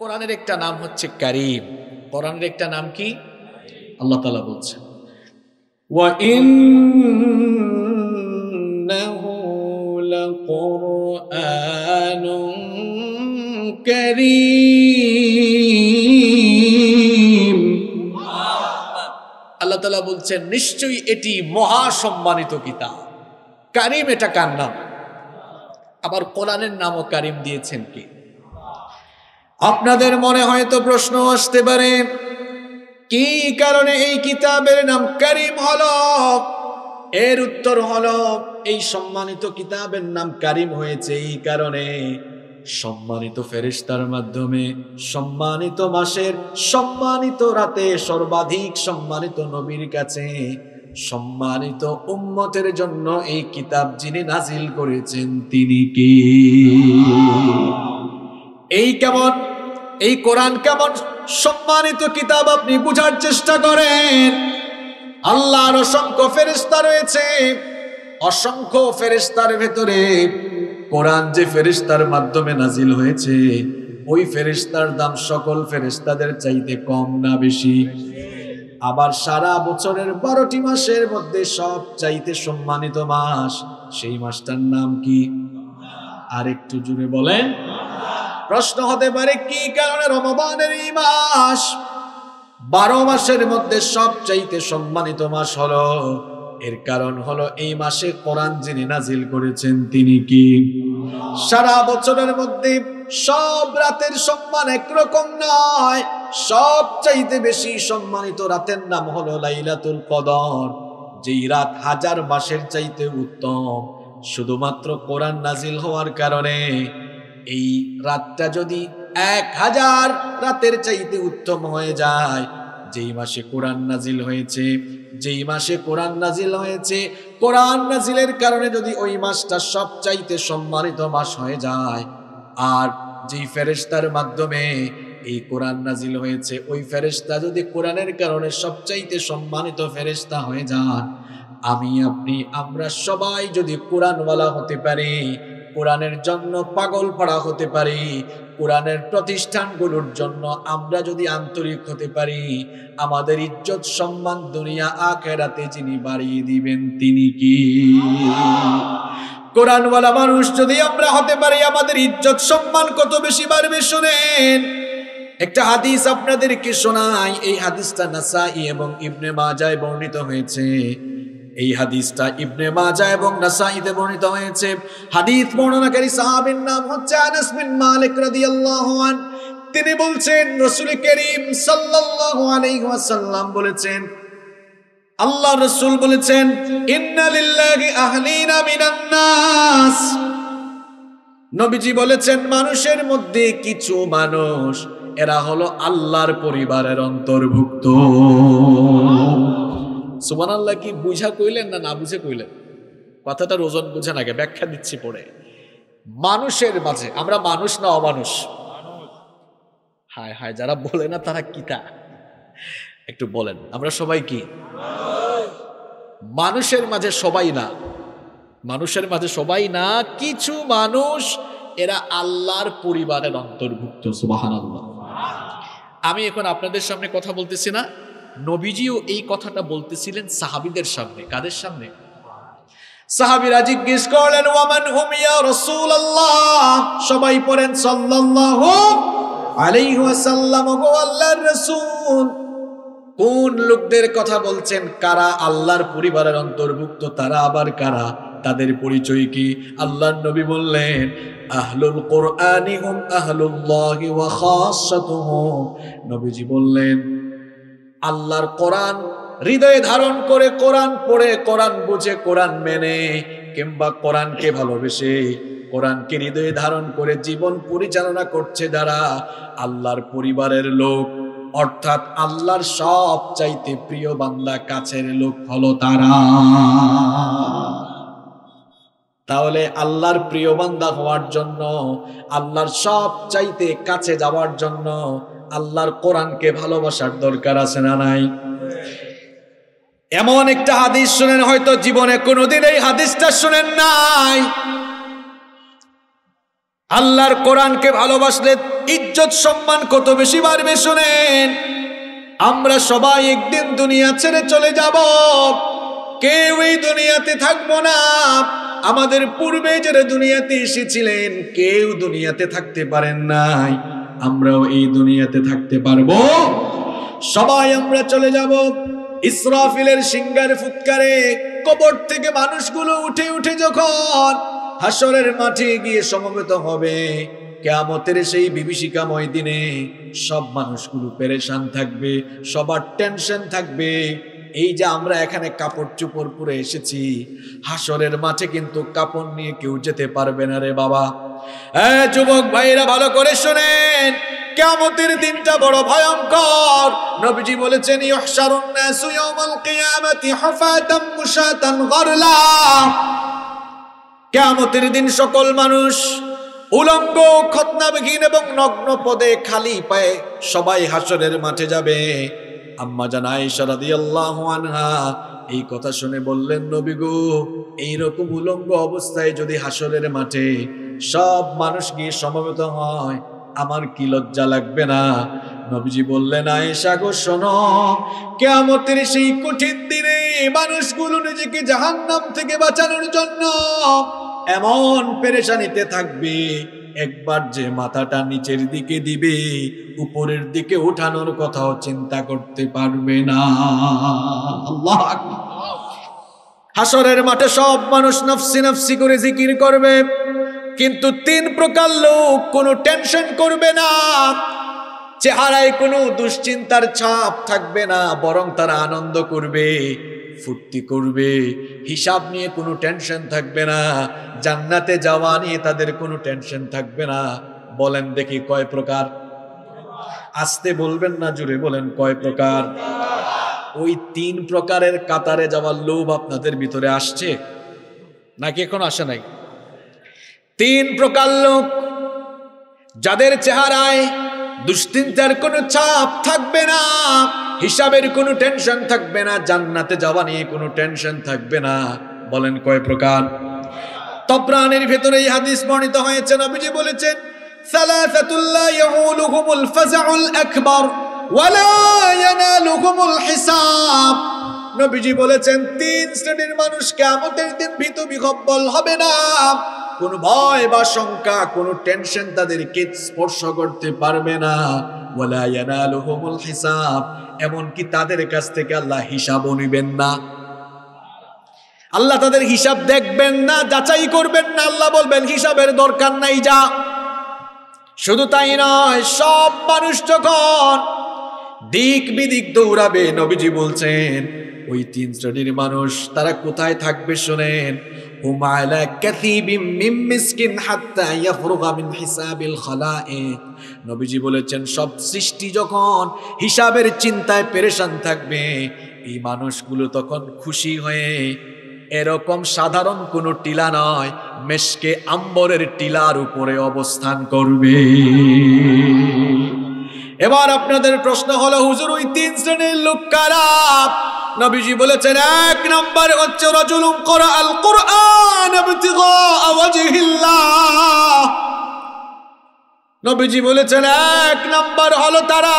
কোরআনের একটা নাম হচ্ছে কারিম। কোরআনের একটা নাম কি? আল্লাহ তালা বলছেন আল্লাহ তালা বলছেন, নিশ্চয়ই এটি মহা সম্মানিত কিতাব। কারিম এটা কার নাম? আবার কোরআনের নামও কারিম দিয়েছেন কি? আপনাদের মনে হয়তো প্রশ্ন আসতে পারে, কি কারণে এই কিতাবের নাম কারিম হল? এর উত্তর হলো, এই সম্মানিত কিতাবের নাম কারিম হয়েছে এই কারণে সম্মানিত ফেরেশতার মাধ্যমে, সম্মানিত মাসের, সম্মানিত রাতে সর্বাধিক সম্মানিত নবীর কাছে সম্মানিত উম্মতের জন্য এই কিতাব যিনি নাজিল করেছেন তিনি কি? এই কেমন? এই কোরআন কেমন সম্মানিত কিতাব আপনি বুঝার চেষ্টা করেন? আল্লাহর অসংখ্য ফেরেস্তা রয়েছে। অসংখ্য ফেরেস্তার ভেতরে কোরআন যে ফেরিস্তার মাধ্যমে নাজিল হয়েছে, ওই ফেরিস্তার দাম সকল ফেরেস্তাদের চাইতে কম না বেশি। আবার সারা বছরের বারোটি মাসের মধ্যে সব চাইতে সম্মানিত মাস, সেই মাসটার নাম কি? আর একটু জুড়ে বলেন। প্রশ্ন হতে পারে, কি কারণে রমবানের এই মাস? বারো মাসের মধ্যে সব চাইতে সম্মানিত মাস হলো, এর কারণ হলো এই মাসে কোরআন যিনি নাজিল করেছেন তিনি কি? সারা বছরের মধ্যে সব রাতের সম্মান একরকম নয় সব চাইতে বেশি সম্মানিত রাতের নাম হলো লাইলাতুল কদর, যেই রাত হাজার মাসের চাইতে উত্তম। শুধুমাত্র কোরআন নাজিল হওয়ার কারণে এই রাতটা যদি এক হাজার রাতের চাইতে উত্তম হয়ে যায়, যেই মাসে কোরআন নাজিল হয়েছে, যেই মাসে কোরআন নাজিল হয়েছে, কোরআন নাজিলের কারণে যদি ওই মাসটা সব চাইতে সম্মানিত মাস হয়ে যায়, আর যেই ফেরেস্তার মাধ্যমে এই কোরআন নাজিল হয়েছে, ওই ফেরেস্তা যদি কোরআনের কারণে সবচাইতে সম্মানিত ফেরেস্তা হয়ে যান, আমি আপনি, আমরা সবাই যদি কোরআনওয়ালা হতে পারি কোরআনের জন্য পাগল পাড়া হতে পারি। কোরআনের প্রতিষ্ঠানগুলোর জন্য আমরা যদি আন্তরিক হতে পারি, আমাদের ইজ্জত সম্মান দুনিয়া আখেরাতে যিনি বাড়িয়ে দিবেন তিনি কি? কোরআনওয়ালা মানুষ যদি আমরা হতে পারি, আমাদের ইজ্জত সম্মান কত বেশি বাড়বে শোনেন। একটা হাদিস আপনাদেরকে শোনাই। এই হাদিসটা নাসাই এবং ইবনে মাজায় বর্ণিত হয়েছে। এই হাদিসটা ইবনে মাজা এবং নাসাইতে বর্ণিত হয়েছে। হাদিস বর্ণনাকারী সাহাবীর নাম হচ্ছে আনাস বিন মালিক রাদিয়াল্লাহু আন। তিনি বলছেন, রাসূল করিম সাল্লাল্লাহু আলাইহি ওয়াসাল্লাম বলেছেন, আল্লাহ রাসূল বলেছেন, ইন্না লিল্লাহি আহলিনা মিনান নাস। নবীজি বলেছেন, মানুষের মধ্যে কিছু মানুষ, এরা হলো আল্লাহর পরিবারের অন্তর্ভুক্ত। সুমান আল্লাহ কি বুঝা কইলেন না না বুঝে কইলেন? কথাটার ওজন বুঝে নাকি ব্যাখ্যা দিচ্ছি পড়ে মানুষের মাঝে, আমরা মানুষ না অমানুষ? হায় হায়, যারা বলে না তারা কিতা একটু বলেন, আমরা সবাই কি? মানুষের মাঝে সবাই না। মানুষের মাঝে সবাই না, কিছু মানুষ, এরা আল্লাহর পরিবারের অন্তর্ভুক্ত আল্লাহ আমি এখন আপনাদের সামনে কথা বলতেছি না। নবীজিও এই কথাটা বলতেছিলেন সাহাবিদের সামনে। কাদের সামনে? সাহাবিরা জিজ্ঞেস করলেন, ওয়ামান হুম ইয়া রাসূলুল্লাহ? সবাই পড়েন, সাল্লাল্লাহু আলাইহি ওয়াসাল্লাম গো আল্লাহর রাসূল। কোন লোকদের কথা বলছেন, কারা আল্লাহর পরিবারের অন্তর্ভুক্ত, তারা আবার কারা? তাদের পরিচয় কি? আল্লাহর নবী বললেন, আহলুল কোরআনি হুম আহলুল্লাহি ওয়া খাসাতুহু নবীজি বললেন আল্লাহর কোরআন হৃদয়ে ধারণ করে কোরআন পড়ে, কোরআন বুঝে, কোরআন মেনে, কিংবা কোরআনকে ভালোবেসে, কোরআনকে হৃদয়ে ধারণ করে জীবন পরিচালনা করছে যারা আল্লাহর পরিবারের লোক। অর্থাৎ আল্লাহর সব চাইতে প্রিয় বান্দা, কাছের লোক হলো তারা। তাহলে আল্লাহর প্রিয় বান্দা হওয়ার জন্য, আল্লাহর সব চাইতে কাছে যাওয়ার জন্য আল্লাহর কোরআনকে ভালোবাসার দরকার আছে না নাই? এমন একটা হাদিস শুনেন, হয়তো জীবনে কোনোদিন এই হাদিসটা শুনেন নাই। আল্লাহর কোরআনকে ভালোবাসলে ইজ্জত সম্মান কত বেশি বাড়বে শুনেন। আমরা সবাই একদিন দুনিয়া ছেড়ে চলে যাব। কেউ এই দুনিয়াতে থাকব না। আমাদের পূর্বে যারা দুনিয়াতে এসেছিলেন, কেউ দুনিয়াতে থাকতে পারেন নাই। আমরাও এই দুনিয়াতে থাকতে পারব। সবাই আমরা চলে যাব ইসরাফিলের সিঙ্গার ফুৎকারে। কবর থেকে মানুষগুলো উঠে উঠে যখন হাসরের মাঠে গিয়ে সমবেত হবে, কেয়ামতের সেই বিভীষিকাময় দিনে সব মানুষগুলো পেরেশান থাকবে, সবার টেনশন থাকবে। এই যে আমরা এখানে কাপড় চোপড় পরে এসেছি, হাসরের মাঠে কিন্তু কাপড় নিয়ে কেউ যেতে পারবে না রে বাবা। হ্যাঁ যুবক ভাইরা ভালো করে শোনেন, কিয়ামতের দিনটা বড় ভয়ঙ্কর। নবীজি বলেছেন গরলা। কিয়ামতের দিন সকল মানুষ উলঙ্গ, খতনাবিহীন এবং নগ্ন পদে খালি পায়ে সবাই হাসরের মাঠে যাবে। আম্মা জান আয়েশা রাদিয়াল্লাহু আনহা এই কথা শুনে বললেন, নবী গো, এইরকম উলঙ্গ অবস্থায় যদি হাসরের মাঠে সব মানুষ গিয়ে সমবেত হয়, আমার কি লজ্জা লাগবে না? নবীজি বললেন, আয়েশা গো, শোনো, কেয়ামতের সেই কঠিন দিনে মানুষগুলো নিজেকে জাহান্নাম থেকে বাঁচানোর জন্য এমন পেরেশানিতে থাকবে একবার যে মাথাটা নিচের দিকে দিবে, উপরের দিকে উঠানোর কথাও চিন্তা করতে পারবে না। হাসরের মাঠে সব মানুষ নফসি নফসি করে জিকির করবে, কিন্তু তিন প্রকার লোক কোনো টেনশন করবে না। চেহারায় কোনো দুশ্চিন্তার ছাপ থাকবে না, বরং তারা আনন্দ করবে। ফুর্তি করবে। হিসাব নিয়ে কোনো টেনশন থাকবে না। জান্নাতে যাওয়া নিয়ে তাদের কোনো টেনশন থাকবে না। বলেন দেখি কয় প্রকার? আসতে বলবেন না জুড়ে বলেন কয় প্রকার? ওই তিন প্রকারের কাতারে যাওয়ার লোভ আপনাদের ভিতরে আসছে? নাকি এখন আসে নাই? তিন প্রকার লোক, যাদের চেহারায় দুশ্চিন্তার কোনো চাপ থাকবে না। হিসাবের কোনো টেনশন থাকবে না, জান্নাতে যাওয়া নিয়ে কোনো টেনশন থাকবে না। বলেন কয় প্রকার? তপ্রাণের ভেতরে এই হাদিস বর্ণিত হয়েছে, নবীজি বলেছেন, সালাসাতুল্লাহ ইয়াউলুহুমুল ফাজাউল আকবার ওয়ালা ইয়ানালুহুমুল হিসাব। নবীজি বলেছেন, তিন শ্রেণির মানুষ কিয়ামতের দিন ভীত বিহব্বল হবে না। কোন ভয় বা শঙ্কা, কোন টেনশন তাদেরকে স্পর্শ করতে পারবে না। ওয়ালা ইয়ানালুহুমুল হিসাব, এমনকি তাদের কাছ থেকে আল্লাহ হিসাবও নিবেন না। আল্লাহ তাদের হিসাব দেখবেন না, যাচাই করবেন না। আল্লাহ বলবেন, হিসাবের দরকার নাই, যা। শুধু তাই নয়, সব মানুষ যখন দিক বিদিক দৌড়াবে, নবীজি বলছেন ওই তিন শ্রেণির মানুষ, তারা কোথায় থাকবে শোনেন? হুম আলা কাথিবিম মিম মিসকিন হাত্তা ইয়াফরুগা মিন হিসাবিল খালাইক নবীজি বলেছেন, সব সৃষ্টি যখন হিসাবের চিন্তায় পেরেশান থাকবে, এই মানুষগুলো তখন খুশি হয়ে এরকম সাধারণ কোনো টিলা নয়, মেশকে আম্বরের টিলার উপরে অবস্থান করবে। এবার আপনাদের প্রশ্ন হলো, হুজুর, ওই তিন শ্রেণির লোক কারা? নবীজি বলেছেন, এক নম্বর হচ্ছে রজুলুম করা আল কোরআন নবীজি বলেছেন, এক নম্বর হলো তারা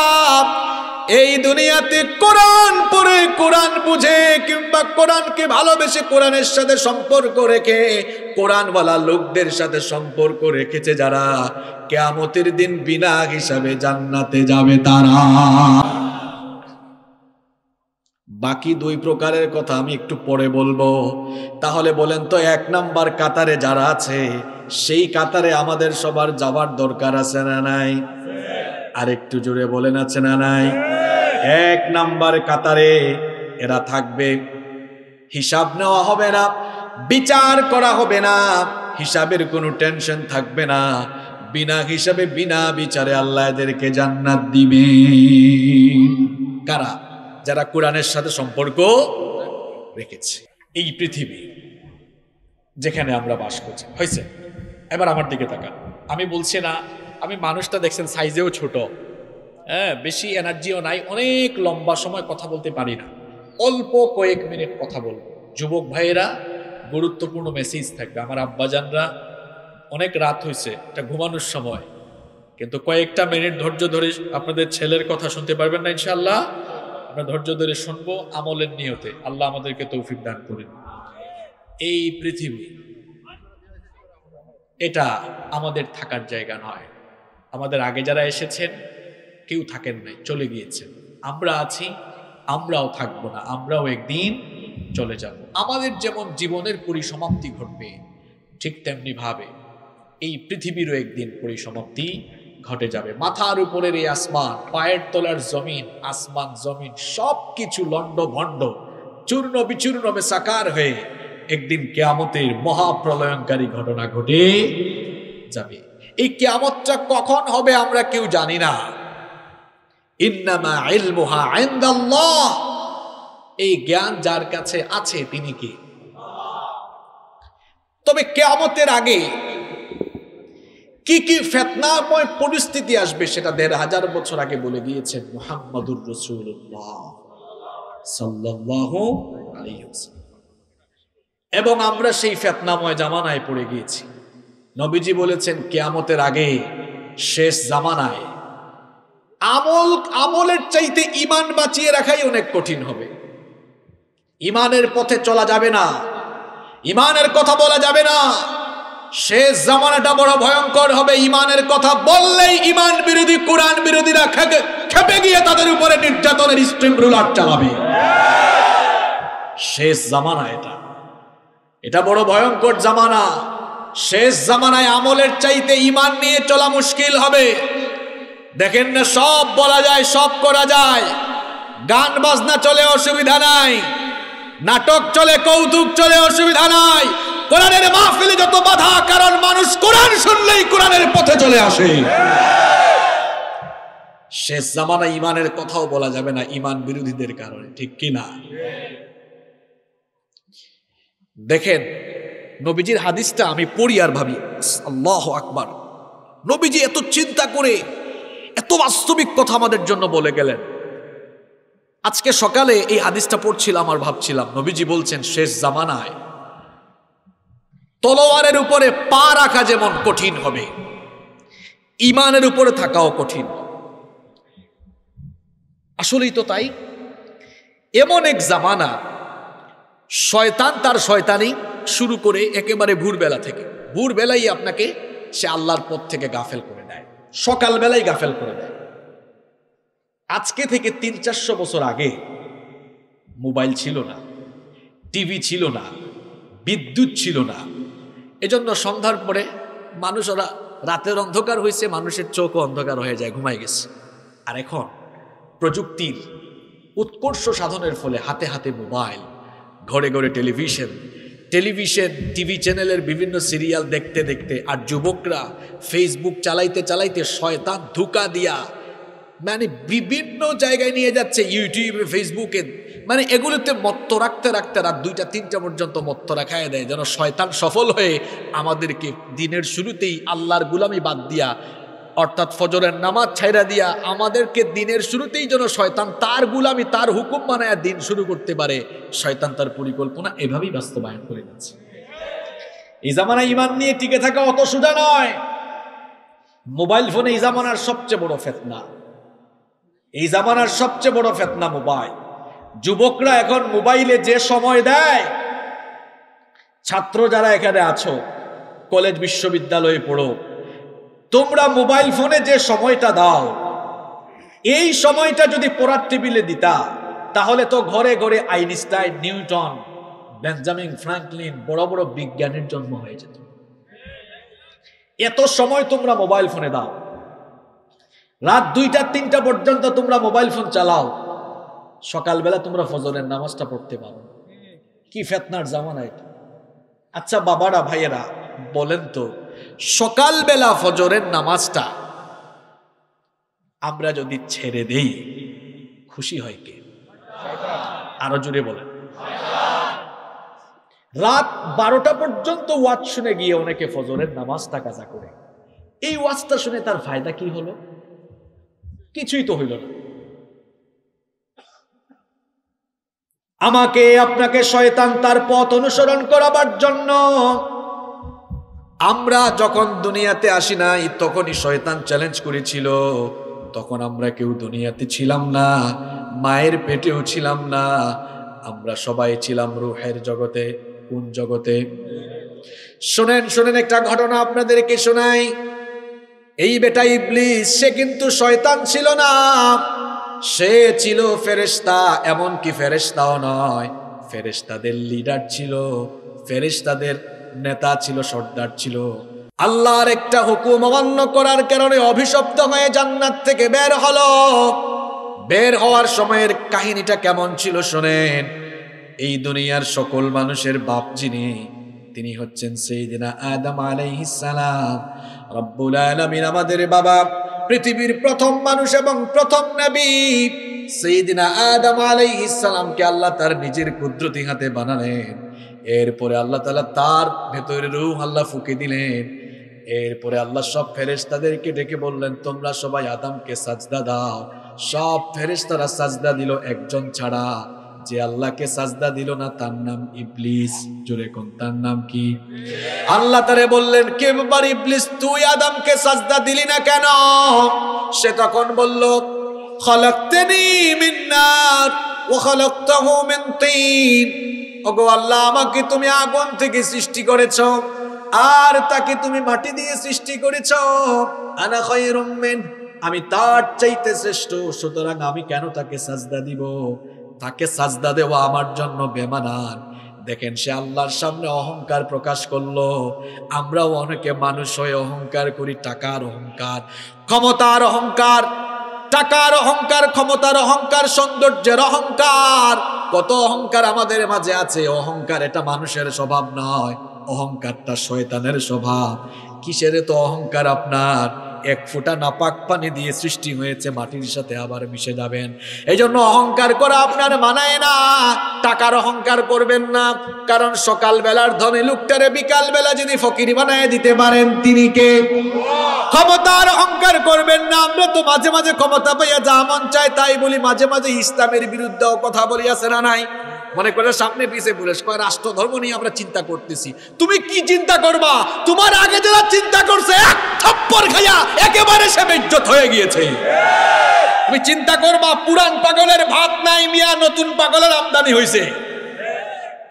এই দুনিয়াতে কোরআন পড়ে, কোরআন বুঝে, কিংবা কোরআনকে ভালোবেসে কোরআনের সাথে সম্পর্ক রেখে, কোরআনওয়ালা লোকদের সাথে সম্পর্ক রেখেছে যারা, কেয়ামতের দিন বিনা হিসাবে জান্নাতে যাবে তারা। বাকি দুই প্রকারের কথা আমি একটু পরে বলব। তাহলে বলেন তো, এক নাম্বার কাতারে যারা আছে, সেই কাতারে আমাদের সবার যাবার দরকার আছে না নাই? আর একটু জোরে বলেন, আছে না নাই? এক নাম্বার কাতারে এরা থাকবে। হিসাব নেওয়া হবে না, বিচার করা হবে না, হিসাবের কোনো টেনশন থাকবে না। বিনা হিসাবে, বিনা বিচারে আল্লাহ এদেরকে জান্নাত দিবে কারা? যারা কোরআনের সাথে সম্পর্ক রেখেছে। এই পৃথিবী যেখানে আমরা বাস করছি, হয়েছে? এবার আমার দিকে তাকান। আমি বলছি না, আমি মানুষটা দেখছেন সাইজেও ছোট। হ্যাঁ বেশি এনার্জিও নাই, অনেক লম্বা সময় কথা বলতে পারি না। অল্প কয়েক মিনিট কথা বলব। যুবক ভাইয়েরা, গুরুত্বপূর্ণ মেসেজ থাকবে। আমার আব্বাজানরা, অনেক রাত হয়েছে, এটা ঘুমানোর সময়। কিন্তু কয়েকটা মিনিট ধৈর্য ধরে আপনাদের ছেলের কথা শুনতে পারবেন না, ইনশাআল্লাহ। আমরা ধৈর্য ধরে শুনব আমলের নিয়তে। আল্লাহ আমাদেরকে তৌফিক দান করেন। এই পৃথিবী, এটা আমাদের থাকার জায়গা নয়। আমাদের আগে যারা এসেছেন, কেউ থাকেন নাই, চলে গিয়েছেন। আমরা আছি, আমরাও থাকব না, আমরাও একদিন চলে যাব। আমাদের যেমন জীবনের পরিসমাপ্তি ঘটবে, ঠিক তেমনি ভাবে এই পৃথিবীরও একদিন পরিসমাপ্তি ঘটে যাবে। মাথার উপরের এই আসমান, পায়ের তলার জমিন, আসমান, জমিন সব কিছু লন্ড ভণ্ড চূর্ণ বিচূর্ণ সাকার হয়ে একদিন কেয়ামতের মহাপ্রলয়ঙ্কারী ঘটনা ঘটে যাবে। এই কেয়ামতটা কখন হবে আমরা কেউ জানি না। এই জ্ঞান যার কাছে আছে, তিনি কি? তবে কেয়ামতের আগে কি কি ফেতনাময় পরিস্থিতি আসবে সেটা দেড় হাজার বছর আগে বলে গিয়েছেন মুহাম্মাদুর রসুল্লাহ এবং আমরা সেই ফেতনাময় জামানায় পড়ে গিয়েছি। নবীজি বলেছেন, কেয়ামতের আগে শেষ জামানায় আমল, আমলের চাইতে ইমান বাঁচিয়ে রাখাই অনেক কঠিন হবে। ইমানের পথে চলা যাবে না। ইমানের কথা বলা যাবে না। শেষ জামানাটা বড় ভয়ঙ্কর হবে। ইমানের কথা বললেই ইমান বিরোধী, কোরআন বিরোধীরা খেপে- গিয়ে তাদের উপরে নির্যাতনের স্ট্রিম রুলার চালাবে। শেষ জামানা এটা। এটা বড় ভয়ঙ্কর জামানা। শেষ জামানায় আমলের চাইতে ইমান নিয়ে চলা মুশকিল হবে। দেখেন না, সব বলা যায়, সব করা যায়। গান বাজনা চলে, অসুবিধা নাই। নাটক চলে, কৌতুক চলে, অসুবিধা নাই। কোরআনের মাহফিলে যত বাধা, কারণ মানুষ কোরআন শুনলেই কোরআনের পথে চলে আসে। শেষ জামানা ইমানের কথাও বলা যাবে না, ইমান বিরোধীদের কারণে, ঠিক কি না? দেখেন, নবীজির হাদিসটা আমি পড়ি আর ভাবি, আল্লাহ আকবার। নবীজি এত চিন্তা করে, এত বাস্তবিক কথা আমাদের জন্য বলে গেলেন। আজকে সকালে এই হাদিসটা পড়ছিলাম আর ভাবছিলাম, নবীজি বলছেন, শেষ জামানায় তলোয়ারের উপরে পা রাখা যেমন কঠিন হবে ইমানের উপরে থাকাও কঠিন। আসলেই তো তাই। এমন এক জামানা শয়তান তার শয়তানি শুরু করে একেবারে ভোরবেলা থেকে। ভোরবেলাই আপনাকে সে আল্লাহর পথ থেকে গাফেল করে দেয়, সকালবেলাই গাফেল করে দেয়। আজকে থেকে তিন চারশো বছর আগে মোবাইল ছিল না, টিভি ছিল না, বিদ্যুৎ ছিল না এজন্য সন্ধ্যার পরে মানুষ ওরা রাতের অন্ধকার হয়েছে মানুষের চোখও অন্ধকার হয়ে যায় ঘুমাই গেছে। আর এখন প্রযুক্তির উৎকর্ষ সাধনের ফলে হাতে হাতে মোবাইল, ঘরে ঘরে টেলিভিশন টেলিভিশন, টিভি চ্যানেলের বিভিন্ন সিরিয়াল দেখতে দেখতে আর যুবকরা ফেসবুক চালাইতে চালাইতে শয়তান ধোকা দিয়া মানে বিভিন্ন জায়গায় নিয়ে যাচ্ছে, ইউটিউবে, ফেসবুকে মানে এগুলোতে মত্ত রাখতে রাখতে রাত দুইটা, তিনটা পর্যন্ত মত্ত রাখায় দেয়, যেন শয়তান সফল হয়ে আমাদেরকে দিনের শুরুতেই আল্লাহর গুলামি বাদ দিয়া, অর্থাৎ ফজরের নামাজ ছাইরা দিয়া আমাদেরকে দিনের শুরুতেই যেন শয়তান তার গুলামি, তার হুকুম বানায় দিন শুরু করতে পারে, শয়তান তার পরিকল্পনা এভাবেই বাস্তবায়ন করে যাচ্ছে। এই জামানায় ইমান নিয়ে টিকে থাকা অত সোজা নয়। মোবাইল ফোনে এই জামানার সবচেয়ে বড় ফেতনা। এই জামানার সবচেয়ে বড় ফেতনা মোবাইল। যুবকরা এখন মোবাইলে যে সময় দেয়, ছাত্র যারা এখানে আছো, কলেজ বিশ্ববিদ্যালয়ে পড়ো, তোমরা মোবাইল ফোনে যে সময়টা দাও, এই সময়টা যদি পড়ার টেবিলে দিতা, তাহলে তো ঘরে ঘরে আইনস্টাইন, নিউটন, বেঞ্জামিন ফ্রাঙ্কলিন বড় বড় বিজ্ঞানের জন্ম হয়ে যেত। এত সময় তোমরা মোবাইল ফোনে দাও। রাত দুইটা, তিনটা পর্যন্ত তোমরা মোবাইল ফোন চালাও। সকালবেলা তোমরা ফজরের নামাজটা পড়তে পারো। কি ফেতনার জামানা এটা। আচ্ছা বাবারা, ভাইয়েরা, বলেন তো, সকালবেলা ফজরের নামাজটা আমরা যদি ছেড়ে দেই, খুশি হয় কে? আরও জুড়ে বলেন। রাত বারোটা পর্যন্ত ওয়াজ শুনে গিয়ে অনেকে ফজরের নামাজটা কাজা করে। এই ওয়াজটা শুনে তার ফায়দা কি হলো? কিছুই তো হইল না। আমাকে আপনাকে শয়তান তার পথ অনুসরণ করাবার জন্য। আমরা যখন দুনিয়াতে আসি নাই, তখনই শয়তান চ্যালেঞ্জ করেছিল। তখন আমরা কেউ দুনিয়াতে ছিলাম না, মায়ের পেটেও ছিলাম না। আমরা সবাই ছিলাম রুহের জগতে, কোন জগতে? শোনেন শোনেন একটা ঘটনা আপনাদেরকে শোনাই। এই বেটা ইবলিস, সে কিন্তু শয়তান ছিল না। সে ছিল ফেরেশতা, এমনকি ফেরেশতাও নয়। ফেরেশতাদের লিডার ছিল, ফেরেশতাদের নেতা ছিল, সর্দার ছিল। আল্লাহর একটা হুকুম অমান্য করার কারণে অভিশপ্ত হয়ে জান্নাত থেকে বের হলো। বের হওয়ার সময়ের কাহিনীটা কেমন ছিল শোনেন। এই দুনিয়ার সকল মানুষের বাপ যিনি, তিনি হচ্ছেন সেইদিনা আদম আলাইহিস সালাম। রব্বুল আলামিন আমাদের বাবা পৃথিবীর প্রথম মানুষ এবং প্রথম নবী সেইদিনা আদম আলাইহিস সালামকে আল্লাহ তার নিজের কুদরতি হাতে বানালেন। এরপরে আল্লাহ তাআলা তার ভেতরে রূহ আল্লাহ ফুকে দিলেন। এরপরে আল্লাহ সব ফেরেশতাদেরকে ডেকে বললেন, তোমরা সবাই আদমকে সাজদা দাও। সব ফেরেশতারা সাজদা দিল একজন ছাড়া। যে আল্লাহকে সাজদা দিল না, তার নাম ইবলিস। জোরে কোন, তার নাম কি? আল্লাহ তারে বললেন, কে ব্যাপার ইবলিস? তুই আদমকে সাজদা দিলি না কেন? সে তখন বলল, খলকতেনি মিন নার ওয়া খলকতাহু মিন তিন। ওগো আল্লাহ, আমাকে তুমি আগুন থেকে সৃষ্টি করেছ, আর তাকে তুমি মাটি দিয়ে সৃষ্টি করেছ। আনা খায়রুম মিন, আমি তার চাইতে শ্রেষ্ঠ, সুতরাং আমি কেন তাকে সাজদা দিব? তাকে সাজদা দেওয়া আমার জন্য বেমানান। দেখেন সে আল্লাহর সামনে অহংকার প্রকাশ করল। আমরাও অনেকে মানুষ হয়ে অহংকার করি, টাকার অহংকার, ক্ষমতার অহংকার, টাকার অহংকার, ক্ষমতার অহংকার, সৌন্দর্যের অহংকার। কত অহংকার আমাদের মাঝে আছে। অহংকার এটা মানুষের স্বভাব নয়, অহংকারটা শয়তানের স্বভাব। কিসের তো অহংকার আপনার? এক ফোঁটা নাপাক পানি দিয়ে সৃষ্টি হয়েছে, মাটির সাথে আবার মিশে যাবেন। এই জন্য অহংকার করা আপনার মানায় না। টাকার অহংকার করবেন না, কারণ সকাল বেলার ধনে লোকটারে বিকাল বেলা যিনি ফকির বানায় দিতে পারেন, তিনি কে? ক্ষমতার অহংকার করবেন না। আমরা তো মাঝে মাঝে ক্ষমতা পাইয়া যা মন চায় তাই বলি, মাঝে মাঝে ইসলামের বিরুদ্ধেও কথা বলিয়াছে না নাই? মনে করে সামনে পিছিয়ে পুলিশ কয় রাষ্ট্র ধর্ম নিয়ে আমরা চিন্তা করতেছি। তুমি কি চিন্তা করবা? তোমার আগে যারা চিন্তা করছে, এক থাপ্পড় খাইয়া একেবারে সে বেজ্জত হয়ে গিয়েছে। তুমি চিন্তা করবা, পুরান পাগলের ভাত নাই, মিয়া নতুন পাগলের আমদানি হয়েছে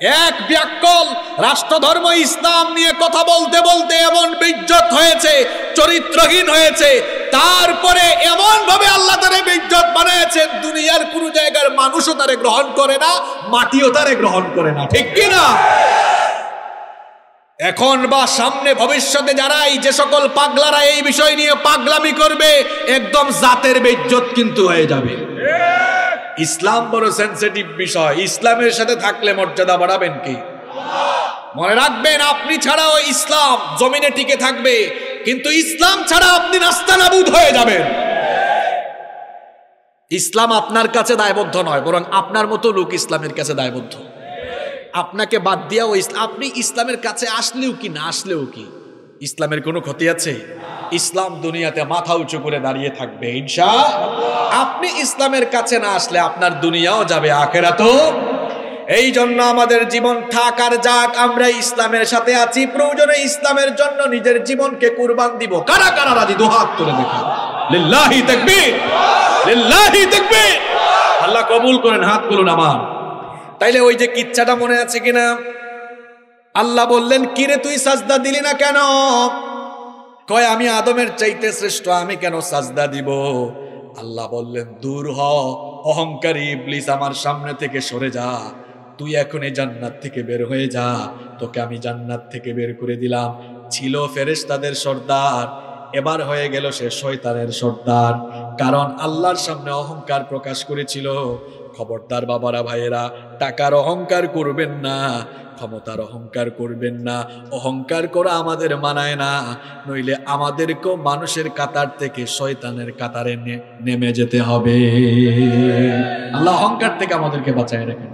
এক ব্যাকল রাষ্ট্র ধর্ম ইসলাম নিয়ে কথা বলতে বলতে এমন বিজ্জত হয়েছে, চরিত্রহীন হয়েছে। তারপরে এমন ভাবে আল্লাহ তারে বিজ্জত বানিয়েছেন, দুনিয়ার কোন জায়গার মানুষও তারে গ্রহণ করে না, মাটিও তারে গ্রহণ করে না। ঠিক কি না? এখন বা সামনে ভবিষ্যতে যারাই যে সকল পাগলারা এই বিষয় নিয়ে পাগলামি করবে, একদম জাতের বেজ্জত কিন্তু হয়ে যাবে। ইসলাম বড় সেন্সিটিভ বিষয়। ইসলামের সাথে থাকলে মর্যাদা বাড়াবেন কি? মনে রাখবেন, আপনি ছাড়াও ইসলাম জমিনে টিকে থাকবে, কিন্তু ইসলাম ছাড়া আপনি নাস্তানাবুদ হয়ে যাবেন। ইসলাম আপনার কাছে দায়বদ্ধ নয়, বরং আপনার মতো লোক ইসলামের কাছে দায়বদ্ধ। আপনাকে বাদ দিয়াও ইসলাম আপনি ইসলামের কাছে আসলেও কি, না আসলেও কি? ইসলামের কোনো ক্ষতি আছে? ইসলাম দুনিয়াতে মাথা উঁচু করে দাঁড়িয়ে থাকবে ইনশা আপনি ইসলামের কাছে না আসলে আপনার দুনিয়াও যাবে আখেরা তো এই জন্য আমাদের জীবন থাক আর যাক আমরা ইসলামের সাথে আছি। প্রয়োজনে ইসলামের জন্য নিজের জীবনকে কুরবান দিব। কারা কারা রাজি? দুহাত তুলে দেখা লিল্লাহি তাকবীর! লিল্লাহি তাকবীর! আল্লাহ কবুল করেন, হাত তুলুন আমার। তাইলে ওই যে কিচ্ছাটা মনে আছে কিনা? আল্লাহ বললেন, কিরে তুই সাজদা দিলি না কেন? কয়, আমি আদমের চাইতে শ্রেষ্ঠ, আমি কেন সাজদা দিব? আল্লাহ বললেন, দূর হ, অহংকারী ইবলিস আমার সামনে থেকে সরে যা। তুই এখন এই জান্নাত থেকে বের হয়ে যা। তোকে আমি জান্নাত থেকে বের করে দিলাম। ছিল ফেরেশ তাদের সর্দার। এবার হয়ে গেল সে শয়তানের সর্দার। কারণ আল্লাহর সামনে অহংকার প্রকাশ করেছিল। খবরদার বাবারা, ভাইয়েরা, টাকার অহংকার করবেন না, ক্ষমতার অহংকার করবেন না, অহংকার করা আমাদের মানায় না, নইলে আমাদেরকেও মানুষের কাতার থেকে শয়তানের কাতারে নেমে যেতে হবে। আল্লাহ অহংকার থেকে আমাদেরকে বাঁচায় রাখেন।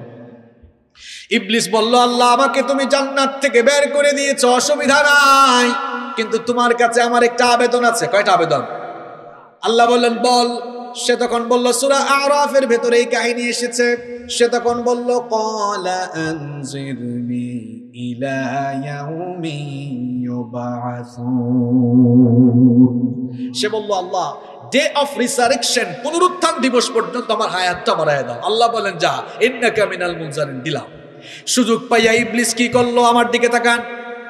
ইবলিস বলল, আল্লাহ, আমাকে তুমি জান্নাত থেকে বের করে দিয়েছ, অসুবিধা নাই, কিন্তু তোমার কাছে আমার একটা আবেদন আছে। কয়টা আবেদন? আল্লাহ বললেন, বল। সে তখন বলল, সুরা আরাফের ভেতরে এই কাহিনী এসেছে। সে তখন বলল কলা আনজিরনি ইলা ইয়াউমি সে বলল, আল্লাহ, ডে অফ রিসারেকশন, পুনরুত্থান দিবস পর্যন্ত আমার হায়াতটা বাড়ায় দাও। আল্লাহ বলেন, যা, ইন্নাকা মিনাল মুনজারিন, দিলাম। সুযোগ পাইয়া ইবলিস কি করল আমার দিকে তাকান।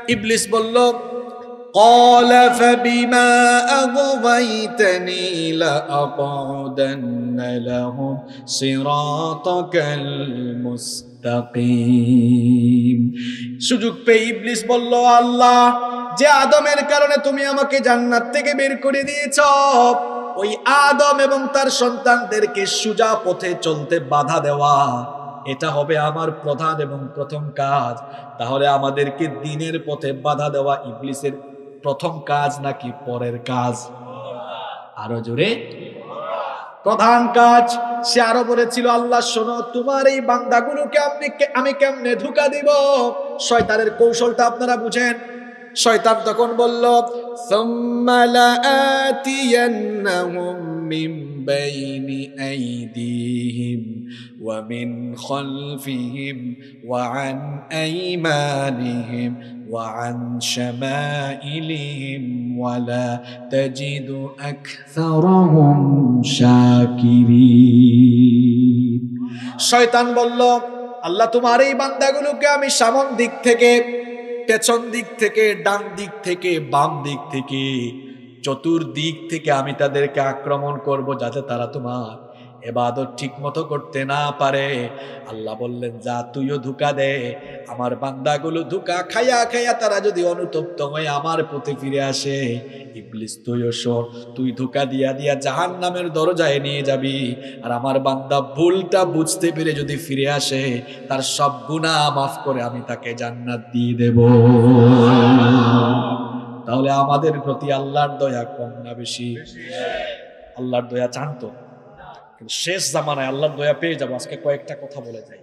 ইবলিস বলল قال فبما أغويتني لأقعدن لهم صراطك المستقيم সুযোগ পেয়ে ইবলিস বলল আল্লাহ যে আদমের কারণে তুমি আমাকে জান্নাত থেকে বের করে দিয়েছ ওই আদম এবং তার সন্তানদেরকে সুজা পথে চলতে বাধা দেওয়া এটা হবে আমার প্রধান এবং প্রথম কাজ তাহলে আমাদেরকে দিনের পথে বাধা দেওয়া ইবলিসের প্রথম কাজ নাকি পরের কাজ? আরও জোরে। প্রধান কাজ, সে আরও বলেছিল, আল্লাহ, শোনো, তোমার এই বান্দাগুলোকে আপনি আমি কেমনে ধোকা দিব? শয়তানের কৌশলটা আপনারা বুঝেন? শয়তান তখন বলল ثم لآتينهم من بين أيديهم ومن خلفهم وعن أيمانهم وعن شمائلهم ولا تجد أكثرهم شاكرين শয়তান বলল আল্লাহ তোমার এই বান্দাগুলোকে আমি সামন দিক থেকে পেছন দিক থেকে, ডান দিক থেকে, বাম দিক থেকে, চতুর্দিক থেকে আমি তাদেরকে আক্রমণ করব যাতে তারা তোমার এবাদত ঠিক মতো করতে না পারে। আল্লাহ বললেন, যা তুইও ধোকা দে, আমার বান্দাগুলো ধোকা খাইয়া খাইয়া তারা যদি অনুতপ্ত হয়ে আমার প্রতি ফিরে আসে, ইবলিস তুইও শোন, তুই ধোকা দিয়া দিয়া জাহান নামের দরজায় নিয়ে যাবি। আর আমার বান্দা ভুলটা বুঝতে পেরে যদি ফিরে আসে, তার সব গুণা মাফ করে আমি তাকে জান্নাত দিয়ে দেব। তাহলে আমাদের প্রতি আল্লাহর দয়া কম না বেশি? আল্লাহর দয়া চান তো? শেষ জামানায় আল্লাহ দয়া পেয়ে যাব, আজকে কয়েকটা কথা বলে যাই।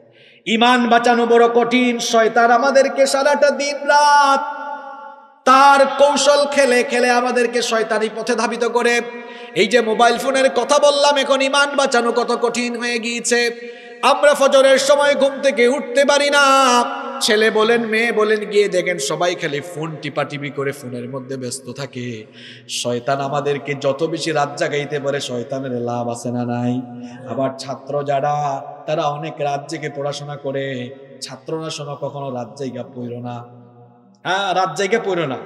ইমান বাঁচানো বড় কঠিন, শয়তান আমাদেরকে সারাটা দিন রাত তার কৌশল খেলে খেলে আমাদেরকে শয়তানি পথে ধাবিত করে। এই যে মোবাইল ফোনের কথা বললাম, এখন ইমান বাঁচানো কত কঠিন হয়ে গিয়েছে। আমরা ফজরের সময় ঘুম থেকে উঠতে পারি না। ছেলে বলেন, মেয়ে বলেন, গিয়ে দেখেন সবাই খালি ফোন টিপাটিপি করে ফোনের মধ্যে ব্যস্ত থাকে। শয়তান আমাদেরকে যত বেশি রাত জাগাইতে পারে, শয়তানের লাভ আছে না নাই? আবার ছাত্র যারা, তারা অনেক রাত জেগে পড়াশোনা করে। ছাত্ররা শোনো, কখনো রাত জায়গা পড়ো না। হ্যাঁ রাত জায়গা পড়ো না।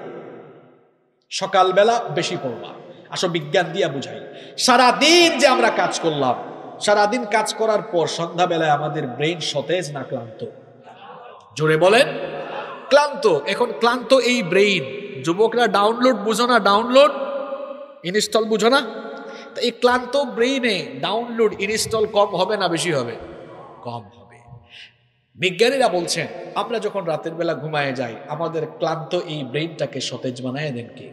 সকালবেলা বেশি পড়বা। আসো বিজ্ঞান দিয়া বুঝাই। সারাদিন যে আমরা কাজ করলাম সারাদিন কাজ করার পর সন্ধ্যাবেলায় আমাদের ব্রেন সতেজ না ক্লান্ত? জোরে বলেন। ক্লান্ত। এখন ক্লান্ত এই ব্রেইন। যুবকরা ডাউনলোড বুঝো না, ডাউনলোড। ইনস্টল বুঝো না। তা এই ক্লান্ত ব্রেইনে ডাউনলোড, ইনস্টল কম হবে না বেশি হবে? কম হবে। বিজ্ঞানীরা বলছেন, আমরা যখন রাতের বেলা ঘুমায় যাই, আমাদের ক্লান্ত এই ব্রেইনটাকে সতেজ বানায় দেন কি?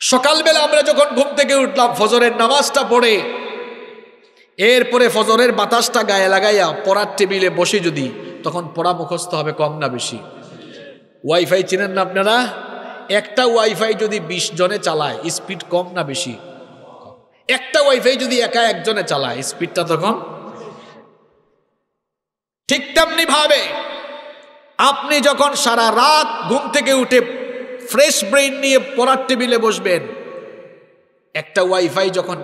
সকালবেলা আমরা যখন ঘুম থেকে উঠলাম, ফজরের নামাজটা পড়ে, এরপরে ফজরের বাতাসটা গায়ে লাগাইয়া পড়ার টেবিলে বসে যদি, তখন পড়া মুখস্থ হবে কম না বেশি। ওয়াইফাই চিনেন না আপনারা? একটা ওয়াইফাই যদি বিশ জনে চালায়, স্পিড কম না বেশি? একটা ওয়াইফাই যদি একা একজনে চালায়, স্পিডটা তখন? ঠিক তেমনি ভাবে আপনি যখন সারা রাত ঘুম থেকে উঠে ফ্রেশ ব্রেইন নিয়ে পড়ার টেবিলে বসবেন। একটা ওয়াইফাই যখন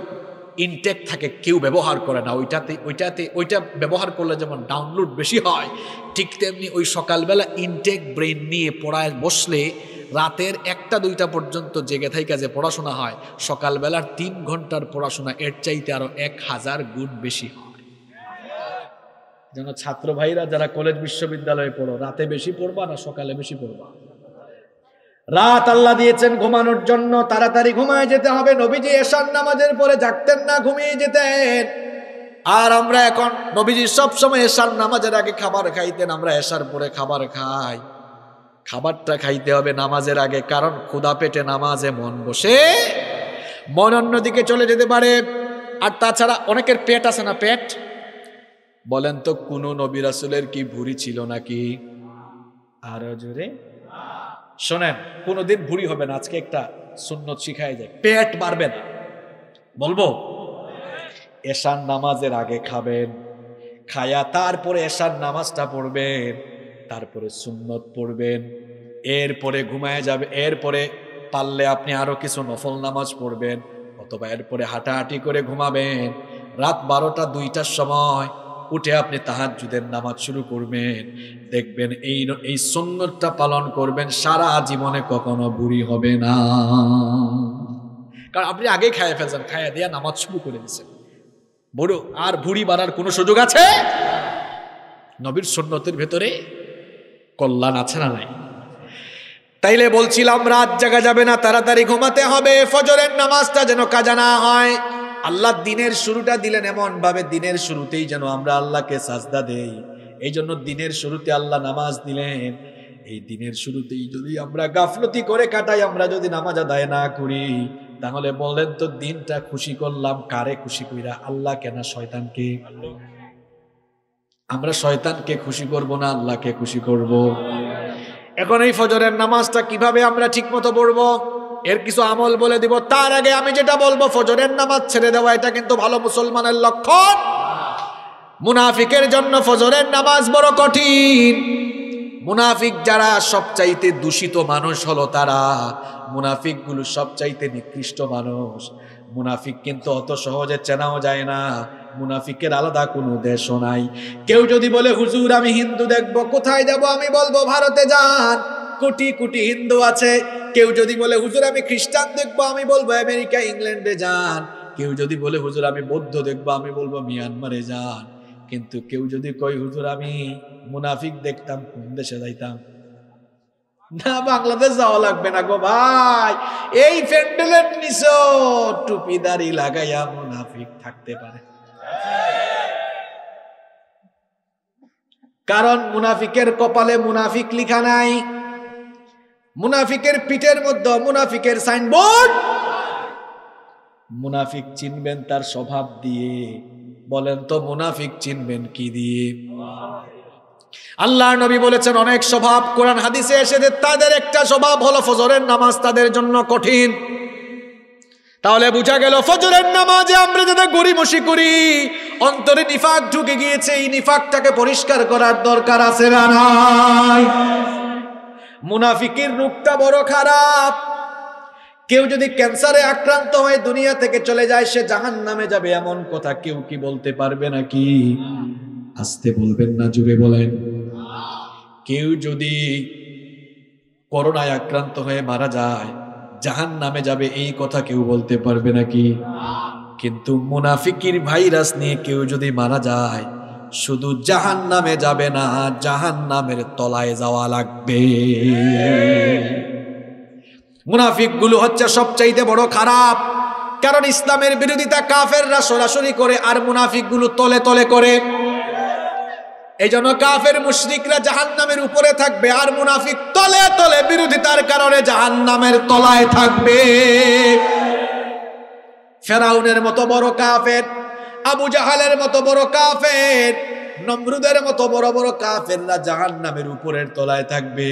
ইনটেক থাকে, কেউ ব্যবহার করে না। ওইটাতে ওইটাতে, ওইটা ব্যবহার করলে যেমন ডাউনলোড বেশি হয়, ঠিক তেমনি ওই সকালবেলা ইনটেক ব্রেন নিয়ে পড়ায় বসলে রাতের একটা, দুইটা পর্যন্ত জেগে থাইকা যে পড়াশোনা হয়, সকালবেলার তিন ঘণ্টার পড়াশোনা এর চাইতে আরও এক হাজার গুণ বেশি হয়। যেন ছাত্র ভাইরা যারা কলেজ বিশ্ববিদ্যালয়ে পড়ো, রাতে বেশি পড়বা না সকালে বেশি পড়বা? রাত আল্লাহ দিয়েছেন ঘুমানোর জন্য, তাড়াতাড়ি ঘুমায় যেতে হবে। নবীজি এশার নামাজের পরে জাগতেন না, ঘুমিয়ে যেতেন। আর আমরা এখন নবীজি সব সময় এশার নামাজের আগে খাবার খাইতেন, আমরা এশার পরে খাবার খাই। খাবারটা খাইতে হবে নামাজের আগে, কারণ ক্ষুধা পেটে নামাজে মন বসে। মন অন্যদিকে চলে যেতে পারে। আর তাছাড়া অনেকের পেট আছে না, পেট? বলেন তো, কোনো নবী রাসূলের কি ভুঁড়ি ছিল নাকি? আরও জোরে। শোনেন, কোনোদিন ভুড়ি হবে না, আজকে একটা সুন্নত শিখাই যায় পেট বাড়বে না। বলব? এশার নামাজের আগে খাবেন, খায়া তারপরে এশার নামাজটা পড়বেন, তারপরে সুন্নত পড়বেন, এরপরে ঘুমায় যাবে, এরপরে পারলে আপনি আরও কিছু নফল নামাজ পড়বেন, অথবা এরপরে হাঁটাহাঁটি করে ঘুমাবেন। রাত বারোটা দুইটার সময় উঠে আপনি তাহাজ্জুদের নামাজ শুরু করবেন। দেখবেন এই এই সুন্নতটা পালন করবেন, সারা জীবনে কখনো বুড়ি হবে না। কারণ আপনি আগে খাইয়ে ফেলছেন, খাইয়া দিয়া নামাজ শুরু করে দিচ্ছেন বুড়ো, আর বুড়ি বাড়ার কোনো সুযোগ আছে? নবীর সুন্নতের ভেতরে কল্যাণ আছে না নাই? তাইলে বলছিলাম, রাত জাগা যাবে না, তাড়াতাড়ি ঘুমাতে হবে। ফজরের নামাজটা যেন কাজা না হয়। আল্লাহ দিনের শুরুটা দিলেন এমন ভাবে দিনের শুরুতেই যেন আমরা আল্লাহকে সাজদা দেই। এই জন্য দিনের শুরুতে আল্লাহ নামাজ দিলেন। এই দিনের শুরুতেই যদি আমরা গাফলতি করে কাটাই, আমরা যদি নামাজ আদায় না করি, তাহলে বললেন তো দিনটা খুশি করলাম, কারে খুশি কইরা? আল্লাহ কেন শয়তানকে? আমরা শয়তানকে খুশি করব না, আল্লাহকে খুশি করব? এখন এই ফজরের নামাজটা কীভাবে আমরা ঠিক মতো পড়ব? এর কিছু আমল বলে দিব। তার আগে আমি যেটা বলব, ফজরের নামাজ ছেড়ে দেওয়া, এটা কিন্তু ভালো মুসলমানের লক্ষণ। মুনাফিকের জন্য ফজরের নামাজ বড় কঠিন। মুনাফিক যারা সবচাইতে দূষিত মানুষ হলো তারা, মুনাফিকগুলো সবচাইতে নিকৃষ্ট মানুষ। মুনাফিক কিন্তু অত সহজে চেনাও যায় না। মুনাফিকের আলাদা কোনো দেশও নাই। কেউ যদি বলে, হুজুর, আমি হিন্দু দেখব, কোথায় যাব? আমি বলব, ভারতে যান। কোটি কোটি হিন্দু আছে। কেউ যদি বলে, হুজুর, আমি খ্রিস্টান দেখব, আমি বলব, আমেরিকা, ইংল্যান্ডে যান। কেউ যদি বলে, হুজুর, আমি বৌদ্ধ দেখব, আমি বলব, মিয়ানমারে যান। কিন্তু কেউ যদি কই হুজুর, আমি মুনাফিক দেখতাম, কোন দেশে যাইতাম? না, বাংলাদেশ যাওয়া লাগবে না গো ভাই। এই প্যান্ডেলের নিচ টুপি, দাড়ি লাগাইয়া মুনাফিক থাকতে পারে। কারণ মুনাফিকের কপালে মুনাফিক লিখা নাই। মুনাফিকের পিঠের মধ্যে মুনাফিকের সাইনবোর্ড। মুনাফিক চিনবেন তার স্বভাব দিয়ে। বলেন তো মুনাফিক চিনবেন কি দিয়ে? আল্লাহ নবী বলেছেন, অনেক স্বভাব কোরআন হাদিসে এসে তাদের একটা স্বভাব হলো ফজরের নামাজ তাদের জন্য কঠিন। তাহলে বুঝা গেল ফজরের নামাজে আমরা যাদের গড়িমসি করি, অন্তরে নিফাক ঢুকে গিয়েছে, এই নিফাকটাকে পরিষ্কার করার দরকার আছে না নাই? মুনাফিকের রূপটা বড় খারাপ। কেউ যদি ক্যান্সারে আক্রান্ত হয়ে দুনিয়া থেকে চলে যায়, সে জাহান নামে যাবে এমন কথা কেউ কি বলতে পারবে নাকি? আসতে বলবেন না জুড়ে বলেন। কেউ যদি করোনায় আক্রান্ত হয়ে মারা যায় জাহান নামে যাবে এই কথা কেউ বলতে পারবে নাকি? কিন্তু মুনাফিকির ভাইরাস নিয়ে কেউ যদি মারা যায় শুধু জাহান নামে যাবে না জাহান নামের তলায় যাওয়া লাগবে। মুনাফিকগুলো হচ্ছে সবচাইতে বড় খারাপ, কারণ ইসলামের বিরোধিতা কাফেররা সরাসরি করে আর মুনাফিকগুলো তলে তলে করে। এই জন্য কাফের মুশরিকরা জাহান নামের উপরে থাকবে আর মুনাফিক তলে তলে বিরোধিতার কারণে জাহান নামের তলায় থাকবে। ফেরাউনের মতো বড় কাফের আবু জাহালের মতো বড় কাফের নমরুদের মতো বড় বড় কাফেররা জাহান নামের উপরের তলায় থাকবে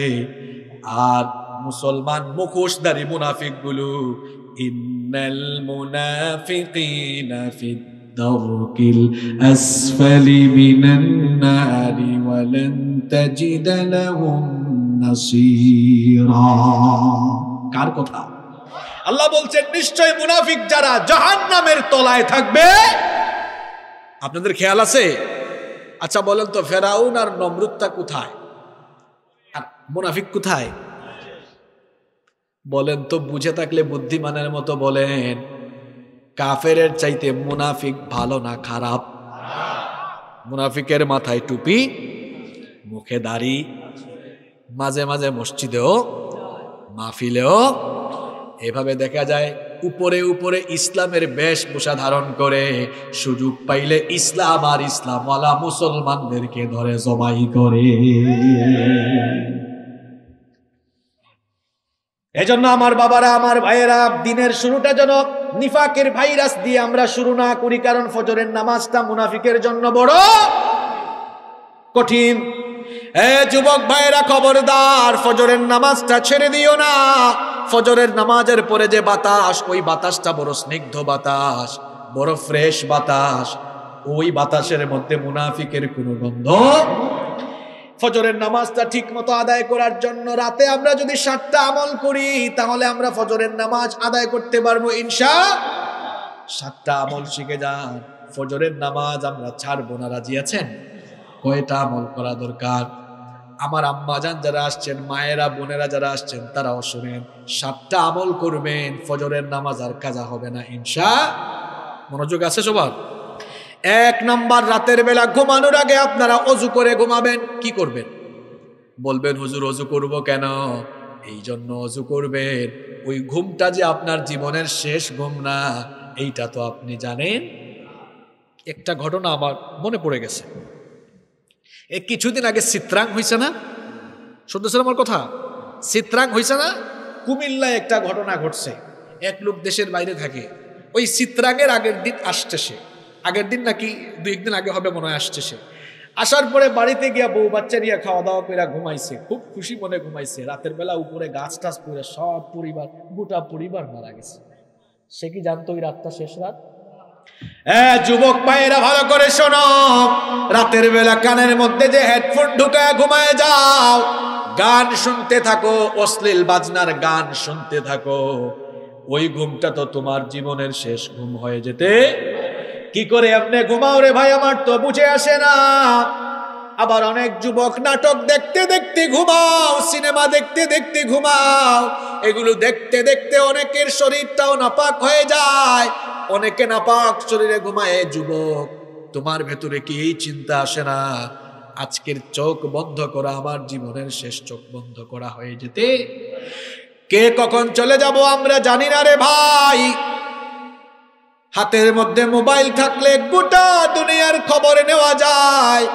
আর মুসলমান মুখোশধারী মুনাফিক গুলো ইন্নাল মুনাফিকিনা ফিদ الدرك الأسفل من النار ولن تجد لهم نصيرا কার কথা আল্লাহ বলছেন নিশ্চয় মুনাফিক যারা জাহান নামের তলায় থাকবে আপনাদের খেয়াল আছে? আচ্ছা বলেন তো, ফেরাউন আর নমরুদটা কোথায়? আর মুনাফিক কোথায়? বলেন তো, বুঝে থাকলে বুদ্ধিমানের মতো বলেন, কাফেরের চাইতে মুনাফিক ভালো না খারাপ? মুনাফিকের মাথায় টুপি, মুখে দাড়ি, মাঝে মাঝে মসজিদেও, মাহফিলেও, এভাবে দেখা যায় উপরে উপরে ইসলামের বেশভূষা ধারণ করে, সুযোগ পাইলে ইসলাম আর ইসলামওয়ালা মুসলমানদেরকে ধরে জমাই করে। এজন্য আমার বাবারা, আমার ভাইয়েরা, দিনের শুরুটা যেন নিফাকের ভাইরাস দিয়ে আমরা শুরু না করি, কারণ ফজরের নামাজটা মুনাফিকের জন্য বড় কঠিন। এ যুবক ভাইয়েরা খবরদার, ফজরের নামাজটা ছেড়ে দিও না। ফজরের নামাজের পরে যে বাতাস, ওই বাতাসটা বড় স্নিগ্ধ বাতাস, বড় ফ্রেশ বাতাস। ওই বাতাসের মধ্যে মুনাফিকের কোনো গন্ধ ফজরের নামাজটা ঠিক মতো আদায় করার জন্য রাতে আমরা যদি সাতটা আমল করি, তাহলে আমরা ফজরের নামাজ আদায় করতে পারব ইনশা। সাতটা আমল শিখে যান, ফজরের নামাজ আমরা ছাড়বো না, রাজি আছেন? কয়টা আমল করা দরকার? আমার আম্মা যান যারা আসছেন, মায়েরা, বোনেরা যারা আসছেন, তারাও শুনেন, সাতটা আমল করবেন, ফজরের নামাজ আর কাজা হবে না, ইনশা মনোযোগ আছে সবার? এক নাম্বার, রাতের বেলা ঘুমানোর আগে আপনারা অজু করে ঘুমাবেন, কি করবেন? বলবেন, হুজুর, অজু করব কেন? এই জন্য অজু করবেন। ওই ঘুমটা যে আপনার জীবনের শেষ ঘুম না, এইটা তো আপনি জানেন। একটা ঘটনা আমার মনে পড়ে গেছে। এ কিছুদিন আগে চিত্রাং হয়েছে না? শুনতেছেন আমার কথা? চিত্রাং হয়েছে না? কুমিল্লায় একটা ঘটনা ঘটছে। এক লোক দেশের বাইরে থাকে। ওই চিত্রাঙ্গের আগের দিন আসছে সে। আগের দিন নাকি দুই একদিন আগে হবে মনে হয় আসছে সে। আসার পরে বাড়িতে গিয়া বউ বাচ্চা নিয়ে খাওয়া দাওয়া করে ঘুমাইছে। খুব খুশি মনে ঘুমাইছে। রাতের বেলা উপরে গাছ টাছ পড়ে সব পরিবার, গোটা পরিবার মারা গেছে। সে কি জানতো ওই রাতটা শেষ রাত? যুবক ভাইয়েরা ভালো করে শোনো। রাতের বেলা কানের মধ্যে যে হেডফোন ঢুকায় ঘুমায় যাও। গান শুনতে থাকো, অশ্লীল বাজনার গান শুনতে থাকো। ওই ঘুমটা তো তোমার জীবনের শেষ ঘুম হয়ে যেতে। কি করে আপনি ঘুমাও রে ভাই, আমার তো বুঝে আসে না। আবার অনেক যুবক নাটক দেখতে দেখতে ঘুমাও, সিনেমা দেখতে দেখতে ঘুমাও। এগুলো দেখতে দেখতে অনেকের শরীরটাও নাপাক হয়ে যায়। অনেকে নাপাক শরীরে ঘুমায় যুবক, তোমার ভেতরে কি এই চিন্তা আসে না? আজকের চোখ বন্ধ করা, আমার জীবনের শেষ চোখ বন্ধ করা হয়ে যেতে। কে কখন চলে যাব আমরা জানি না রে ভাই। হাতের মধ্যে মোবাইল থাকলে গোটা দুনিয়ার খবর নেওয়া যায়।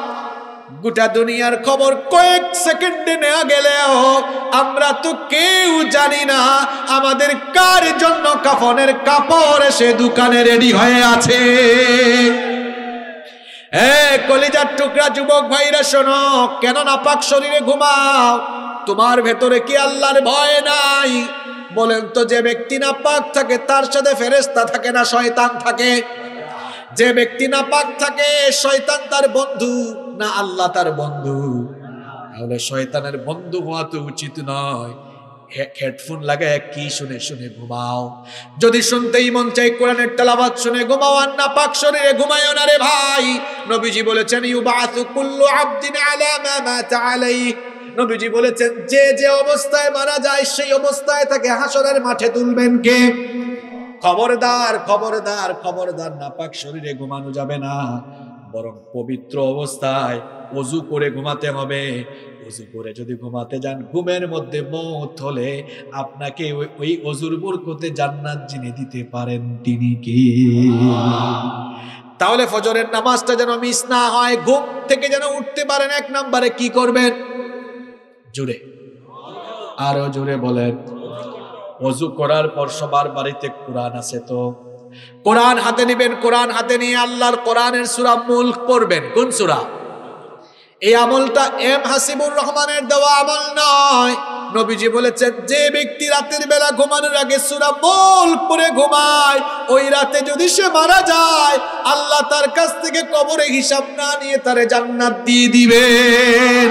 গোটা দুনিয়ার খবর কয়েক সেকেন্ডে নেওয়া গেলেও আমরা তো কেউ জানি না আমাদের কার জন্য কাফনের কাপড় এসে দোকানে রেডি হয়ে আছে। হ্যাঁ কলিজার টুকরা যুবক ভাইরা শোনো কেন না পাক শরীরে ঘুমাও, তোমার ভেতরে কি আল্লাহর ভয় নাই? বলেন তো, যে ব্যক্তি না পাক থাকে, তার সাথে ফেরেস্তা থাকে না শয়তান থাকে? যে ব্যক্তি না পাক থাকে, শয়তান তার বন্ধু। না আল্লাহ তার বন্ধু? তাহলে শয়তানের বন্ধু হওয়া তো উচিত নয়। হেডফোন লাগায় কি শুনে শুনে ঘুমাও। যদি শুনতেই মন চাই কোরআনের তেলাবাদ শুনে ঘুমাও, আর না পাক শরীরে ঘুমায়ও না রে ভাই। নবীজি বলেছেন, ইউবাসু কুল্লু আবদিন আলা মা মাতা আলাইহি। নবীজি বলেছেন, যে যে অবস্থায় মারা যায়, সেই অবস্থায় তাকে হাসরের মাঠে তুলবেন কে? খবরদার খবরদার খবরদার নাপাক শরীরে ঘুমানো যাবে না। বরং পবিত্র অবস্থায় অজু করে ঘুমাতে হবে। অজু করে যদি ঘুমাতে যান, ঘুমের মধ্যে মত হলে আপনাকে ওই অজুর বরকতে জান্নাত যিনি দিতে পারেন তিনি কি? তাহলে ফজরের নামাজটা যেন মিস না হয়, ঘুম থেকে যেন উঠতে পারেন এক নম্বরে, কি করবেন? জুড়ে আরও জুড়ে বলেন। অজু করার পর সবার বাড়িতে কোরআন আছে তো? কোরআন হাতে নিবেন, কোরআন হাতে নিয়ে আল্লাহর কোরআনের সুরা মূল পড়বেন। কোন সুরা? এই আমলটা এম হাসিবুর রহমানের দেওয়া আমল নয়। নবীজি বলেছেন, যে ব্যক্তি রাতের বেলা ঘুমানোর আগে সুরা মূল পরে ঘুমায়, ওই রাতে যদি সে মারা যায়, আল্লাহ তার কাছ থেকে কবরে হিসাব না নিয়ে তারে জান্নাত দিয়ে দিবেন।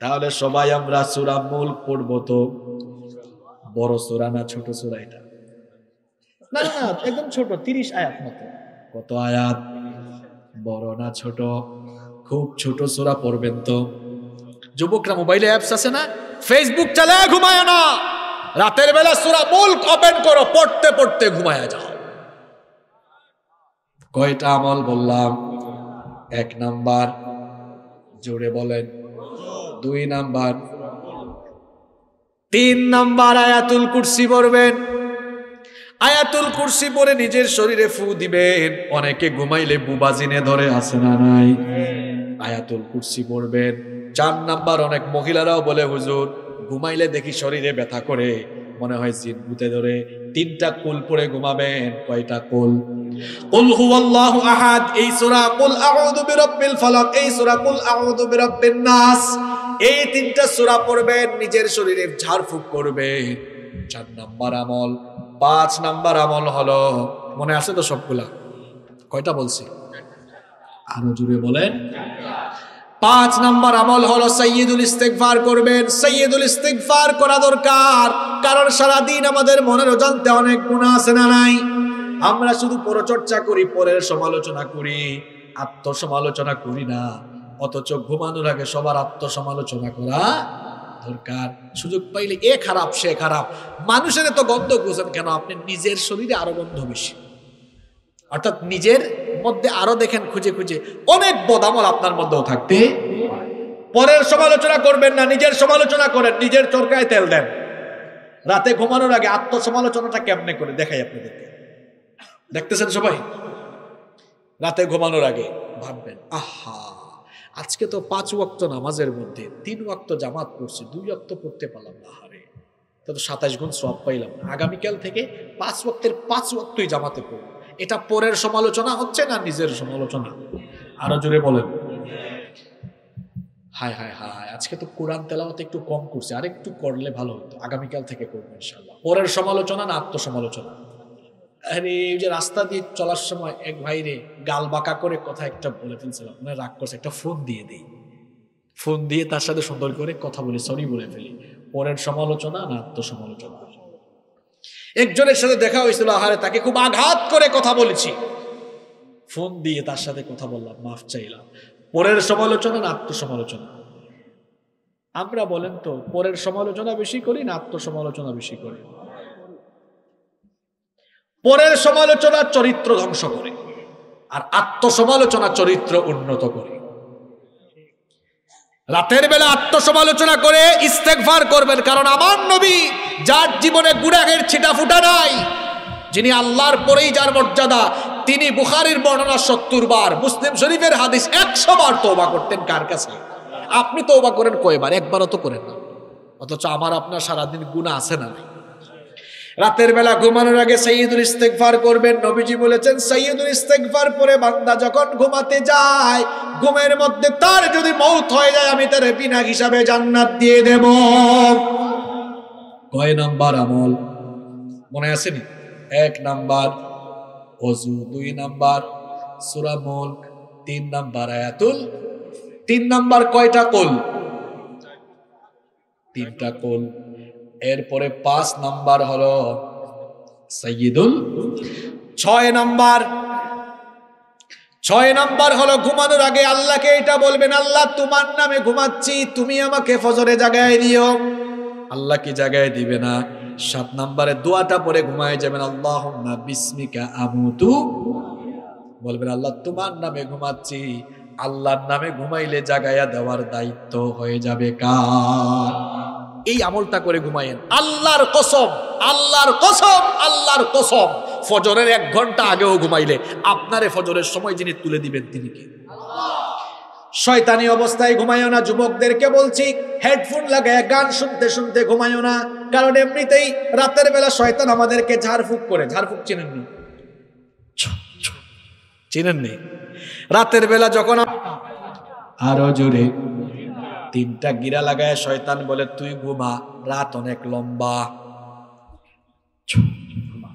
তাহলে সবাই আমরা সুরা মূল পড়ব তো? বড় সুরা না ছোট সুরা এটা? না না একদম ছোট, তিরিশ আয়াত মতো। কত আয়াত? বড় না ছোট? খুব ছোট সোরা পড়বেন তো। যুবকরা মোবাইলে অ্যাপস আছে না? ফেসবুক চালায় ঘুমায় না। রাতের বেলা সোরা মূল ওপেন করো, পড়তে পড়তে ঘুমায় যাও। কয়টা আমল বললাম? এক নাম্বার, জোরে বলেন। দুই নাম্বার। তিন নাম্বার আয়াতুল কুরসি পড়বেন। আয়াতুল কুরসি পরে নিজের শরীরে ফু দিবেন অনেকে ঘুমাইলে বুবাজিনে ধরে আসে না নাই? আয়াতুল কুরসি পড়বেন। চার নাম্বার, অনেক মহিলারাও বলে, হুজুর, ঘুমাইলে দেখি শরীরে ব্যথা করে, মনে হয় জিন ভূতে ধরে। তিনটা কুল পরে ঘুমাবেন, কয়টা কুল? কুল হুয়াল্লাহু আহাদ, এই সূরা, কুল আউযু বিরাব্বিল ফালাক, এই সূরা, কুল আউযু বিরাব্বিন নাস, এই তিনটা সূরা পড়বেন, নিজের শরীরে ঝাড়ফুঁক করবেন। চার নাম্বার আমল পাঁচ নাম্বার আমল হলো, মনে আছে তো সবগুলা? কয়টা বলছি? আরও জুড়ে বলেন। পাঁচ নাম্বার আমল হলো সৈয়দুল ইস্তেকফার করবেন। সৈয়দুল ইস্তেকফার করা দরকার, কারণ সারাদিন আমাদের মনের অজান্তে অনেক গুণা আছে না নাই? আমরা শুধু পরচর্চা করি, পরের সমালোচনা করি, আত্মসমালোচনা করি না, অথচ ঘুমানোর আগে সবার আত্মসমালোচনা করা দরকার। সুযোগ পাইলে এ খারাপ, সে খারাপ। মানুষের তো গন্ধ খুঁজেন কেন? আপনি নিজের শরীরে আরও গন্ধ বেশি। অর্থাৎ নিজের মধ্যে আরও দেখেন খুঁজে খুঁজে। অনেক বদামল আপনার মধ্যেও থাকতে পরের সমালোচনা করবেন না, নিজের সমালোচনা করেন, নিজের চরকায় তেল দেন। রাতে ঘুমানোর আগে আত্মসমালোচনাটা কেমনে করে? দেখাই আপনাদেরকে। দেখতেছেন সবাই? রাতে ঘুমানোর আগে ভাববেন, আহা আজকে তো পাঁচ ওয়াক্ত নামাজের মধ্যে, তিন ওয়াক্ত জামাত পড়ছি, দুই ওয়াক্ত পড়তে পারলাম না, হারে। তা তো সাতাশ গুণ সব পাইলাম আগামীকাল থেকে পাঁচ ওয়াক্তের পাঁচ ওয়াক্তই জামাতে পড়ব। এটা পরের সমালোচনা হচ্ছে না নিজের সমালোচনা? আরও জোরে বলেন। হায় হায় হায়, আজকে তো কোরআন তেলাওয়াতে একটু কম করছে আর একটু করলে ভালো হতো। আগামীকাল থেকে করব ইনশাল্লাহ পরের সমালোচনা না আত্মসমালোচনা? আরে, এই যে রাস্তা দিয়ে চলার সময় এক ভাইরে গাল বাঁকা করে কথা একটা বলে ফেলছিলাম মানে রাগ করছে, একটা ফোন দিয়ে দিই। ফোন দিয়ে তার সাথে সুন্দর করে কথা বলে সরি বলে ফেলি। পরের সমালোচনা না আত্মসমালোচনা। একজনের সাথে দেখা হয়েছিল, আহারে, তাকে খুব আঘাত করে কথা বলেছি। ফোন দিয়ে তার সাথে কথা বললাম, মাফ চাইলাম। পরের সমালোচনা না আত্মসমালোচনা? আমরা বলেন তো, পরের সমালোচনা বেশি করি না আত্মসমালোচনা বেশি করি? পরের সমালোচনা চরিত্র ধ্বংস করে, আর আত্মসমালোচনা চরিত্র উন্নত করে। রাতের বেলা আত্মসমালোচনা করে ইস্তেকভার করবেন, কারণ আমার নবী যার জীবনে গুড়াগের ছিটা ফুটা নাই, যিনি আল্লাহর পরেই যার মর্যাদা, তিনি বুখারির বর্ণনা সত্তর বার, মুসলিম শরীফের হাদিস একশো বার তোবা করতেন কার কাছে? আপনি তোবা করেন কয়বার? একবারও তো করেন না। অথচ আমার, আপনার সারাদিন গুণা আছে না নাই? রাতের বেলা ঘুমানোর আগে সৈয়দুল ইস্তেকফার করবেন। নবীজি বলেছেন, সৈয়দুল ইস্তেকফার পরে বান্দা যখন ঘুমাতে যায়, ঘুমের মধ্যে তার যদি মৌত হয়ে যায়, আমি তার বিনা হিসাবে জান্নাত দিয়ে দেব। কয় নাম্বার আমল? মনে আসেনি এক নাম্বার অজু, দুই নাম্বার সুরা মুলক, তিন নাম্বার আয়াতুল তিন নাম্বার কয়টা কোল? তিনটা কোল। এরপরে পাঁচ নাম্বার হলো সৈয়দুল ছয় নাম্বার। ছয় নাম্বার হলো ঘুমানোর আগে আল্লাহকে এটা বলবেন, আল্লাহ, তোমার নামে ঘুমাচ্ছি, তুমি আমাকে ফজরে জাগায় দিও। আল্লাহ কি জাগায় দিবে না? সাত নাম্বারে দোয়াটা পরে ঘুমায় যাবেন আল্লাহ বিস্মিকা আমুতু। বলবেন, আল্লাহ, তোমার নামে ঘুমাচ্ছি, আল্লাহর নামে ঘুমাইলে জাগাইয়া দেওয়ার দায়িত্ব হয়ে যাবে কার? এই আমলটা করে ঘুমায়েন। আল্লাহর কসম আল্লাহর কসম আল্লাহর কসম। ফজরের এক ঘণ্টা আগেও ঘুমাইলে আপনারে ফজরের সময় যিনি তুলে দিবেন তিনি কে? শয়তানি অবস্থায় ঘুমায়ও না, যুবকদেরকে বলছি, হেডফোন লাগায়, গান শুনতে শুনতে ঘুমায়ও না। কারণ এমনিতেই রাতের বেলা শয়তান আমাদেরকে ঝাড়ফুক করে। ঝাড়ফুক চেনেননি চিনেননি রাতের বেলা যখন আরও জোরে। তিনটা গিরা লাগায় শয়তান বলে, তুই ঘুমা রাত অনেক লম্বা।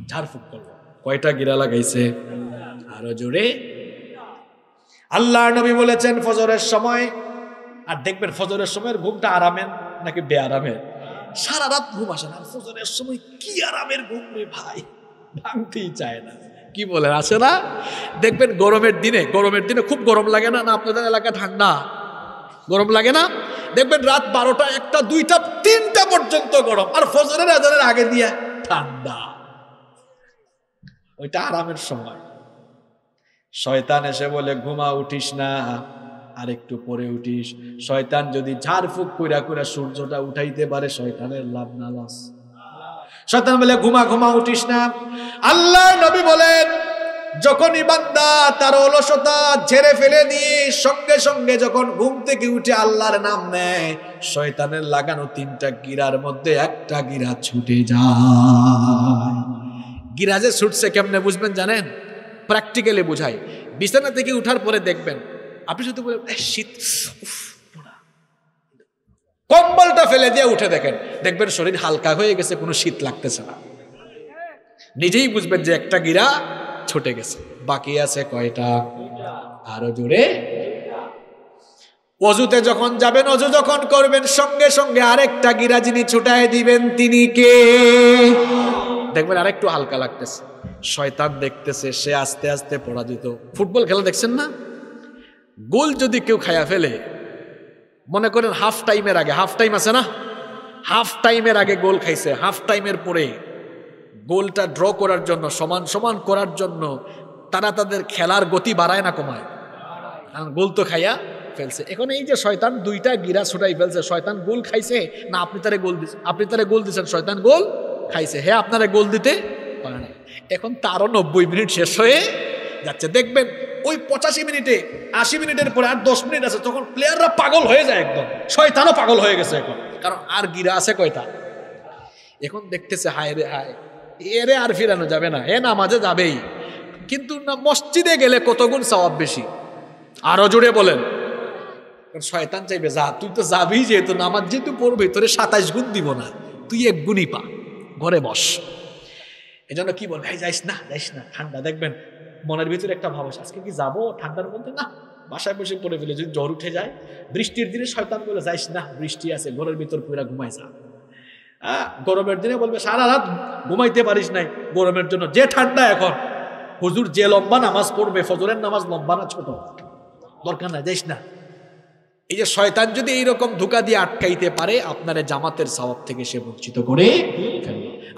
ঝাড়ফুক করল। কয়টা গিরা লাগাইছে? আরও জোরে। আল্লাহ নবী বলেছেন, ফজরের সময় আর দেখবেন ফজরের সময়ের ঘুমটা আরামের নাকি বেআরামের? সারা রাত ঘুম আসে না। ফজরের সময় কি আরামের ঘুম রে ভাই? ভাঙতেই চায় না। কি বলে আসে না? দেখবেন গরমের দিনে গরমের দিনে খুব গরম লাগে না? না, আপনাদের এলাকা ঠান্ডা। গরম লাগে না? দেখবেন রাত বারোটা, একটা, দুইটা, তিনটা পর্যন্ত গরম। আর ফজরের আজানের আগে দিয়ে ঠান্ডা। ওইটা আরামের সময়। শয়তান এসে বলে, ঘুমা উঠিস না, আর একটু পরে উঠিস। শয়তান যদি ঝাড়ফুক কইরা কইরা সূর্যটা উঠাইতে পারে, শয়তানের লাভ না লস শয়তান বলে, ঘুমা ঘুমা উঠিস না। আল্লাহ নবী বলেন যখনই বান্দা তার অলসতা ঝেড়ে ফেলে দিয়ে সঙ্গে সঙ্গে যখন ঘুম থেকে উঠে আল্লাহর নাম নেয়, শয়তানের লাগানো তিনটা গিরার মধ্যে একটা গিরা ছুটে যায়। গিরা যে ছুটছে কেমনে বুঝবেন জানেন? প্র্যাকটিক্যালি বুঝাই। বিছানা থেকে উঠার পরে দেখবেন, আপনি শুধু বলেন শীত কম্বলটা ফেলে দিয়ে উঠে দেখেন, দেখবেন শরীর হালকা হয়ে গেছে, কোনো শীত লাগতেছে না। নিজেই বুঝবেন যে একটা গিরা ছুটে গেছে। বাকি আছে কয়টা? আরও জোরে। অজুতে যখন যাবেন, অজু যখন করবেন, সঙ্গে সঙ্গে আরেকটা গিরা যিনি ছুটায় দিবেন, তিনি কে? দেখবেন আরেকটু হালকা লাগতেছে। শয়তান দেখতেছে, সে আস্তে আস্তে পরাজিত। ফুটবল খেলা দেখছেন না? গোল যদি কেউ খায়া ফেলে, মনে করেন হাফ টাইমের আগে, হাফ টাইম আছে না? হাফ টাইমের আগে গোল খাইছে, হাফ টাইমের পরে গোলটা ড্র করার জন্য, সমান সমান করার জন্য তারা তাদের খেলার গতি বাড়ায় না, কমায়। গোল তো খাইয়া ফেলছে। এখন এই যে শয়তান দুইটা গিরা ছুটাই ফেলছে, শয়তান গোল খাইছে, না, আপনি তারে গোল দিচ্ছেন আপনি তারে গোল দিচ্ছেন শয়তান গোল খাইছে হ্যাঁ আপনারা গোল দিতে পারে না এখন তারও নব্বই মিনিট শেষ হয়ে যাচ্ছে। দেখবেন, ওই পঁচাশি মিনিটে, আশি মিনিটের পরে আর দশ মিনিট আছে, তখন প্লেয়াররা পাগল হয়ে যায় একদম। শয়তানও পাগল হয়ে গেছে এখন। কারণ আর গিরা আছে কয়টা? এখন দেখতেছে, হায় রে, হায়। এরে আর ফিরানো যাবে না এ নামাজে যাবেই। কিন্তু না মসজিদে গেলে কত গুণ সওয়াব বেশি? আরও জোরে বলেন। শয়তান চাইবে যা তুই তো যাবি যেহেতু নামাজ যেহেতু পড়বে তোরে সাতাইশ গুণ দিব না। তুই এক গুণই পা ঘরে বস। এই জন্য কি বলবে? যাইস না যাইস না ঠান্ডা। দেখবেন মনের ভিতরে একটা ভাব আসে, আজকে কি যাব ঠান্ডার মধ্যে? না বাসায় বসে পড়ে ফেলে যদি জ্বর উঠে যায় বৃষ্টির দিনে শয়তান বলে যাইস না বৃষ্টি আছে ঘরের ভিতর পুরা ঘুমাই যা। হ্যাঁ গরমের দিনে বলবে, সারা রাত ঘুমাইতে পারিস নাই। গরমের জন্য যে ঠান্ডা এখন। হুজুর যে লম্বা নামাজ পড়বে, ফজরের নামাজ লম্বা না ছোট? দরকার নাই যাইস না। এই যে শয়তান যদি এইরকম ধোকা দিয়ে আটকাইতে পারে, আপনার জামাতের সওয়াব থেকে সে বঞ্চিত করে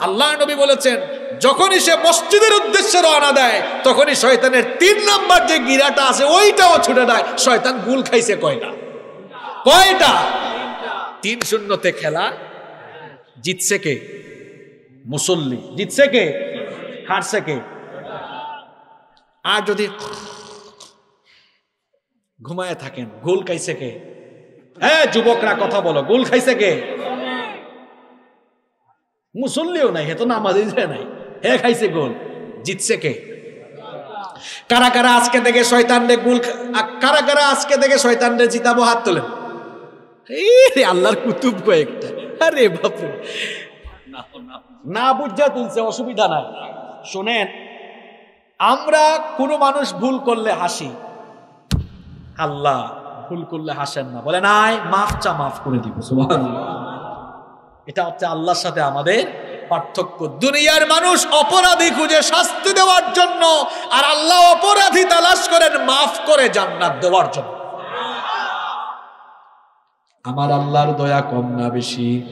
আল্লাহ নবী বলেছেন, যখনই সে মসজিদের উদ্দেশ্যে রওনা দেয়, তখনই শয়তানের তিন নাম্বার যে গিরাটা আছে, ওইটাও ছুটে দেয় শয়তান গুল খাইছে কয়টা? কয়টা? তিন শূন্যতে খেলা জিতছে কে? মুসল্লি। জিতছে কে? হারছে কে? আর যদি ঘুমায় থাকেন, গোল খাইছে কে? হ্যাঁ যুবকরা, কথা বলো, গোল খাইছে কে? মুসল্লিও নাই, হে তো নামাজ নাই। হে খাইছে গোল, জিতছে কে? কারা কারা আজকে থেকে শয়তানরে গোল কারা কারা আজকে থেকে শয়তানরে জিতাবো হাত তোলেন? এই আল্লাহর কুতুব কয়েকটা। আরে বাপরে। না বুঝা তুলছে, অসুবিধা নাই। শোনেন, আমরা কোনো মানুষ ভুল করলে হাসি। আল্লাহ, ভুল করলে হাসেন না। বলে, নাই, মাফ চা, মাফ করে দিব। এটা হচ্ছে আল্লাহর সাথে আমাদের পার্থক্য। দুনিয়ার মানুষ অপরাধী খুঁজে শাস্তি দেওয়ার জন্য আর আল্লাহ অপরাধী তালাশ করেন, মাফ করে জান্নাত দেওয়ার জন্য। আমার আল্লাহর দয়া কম না বেশি?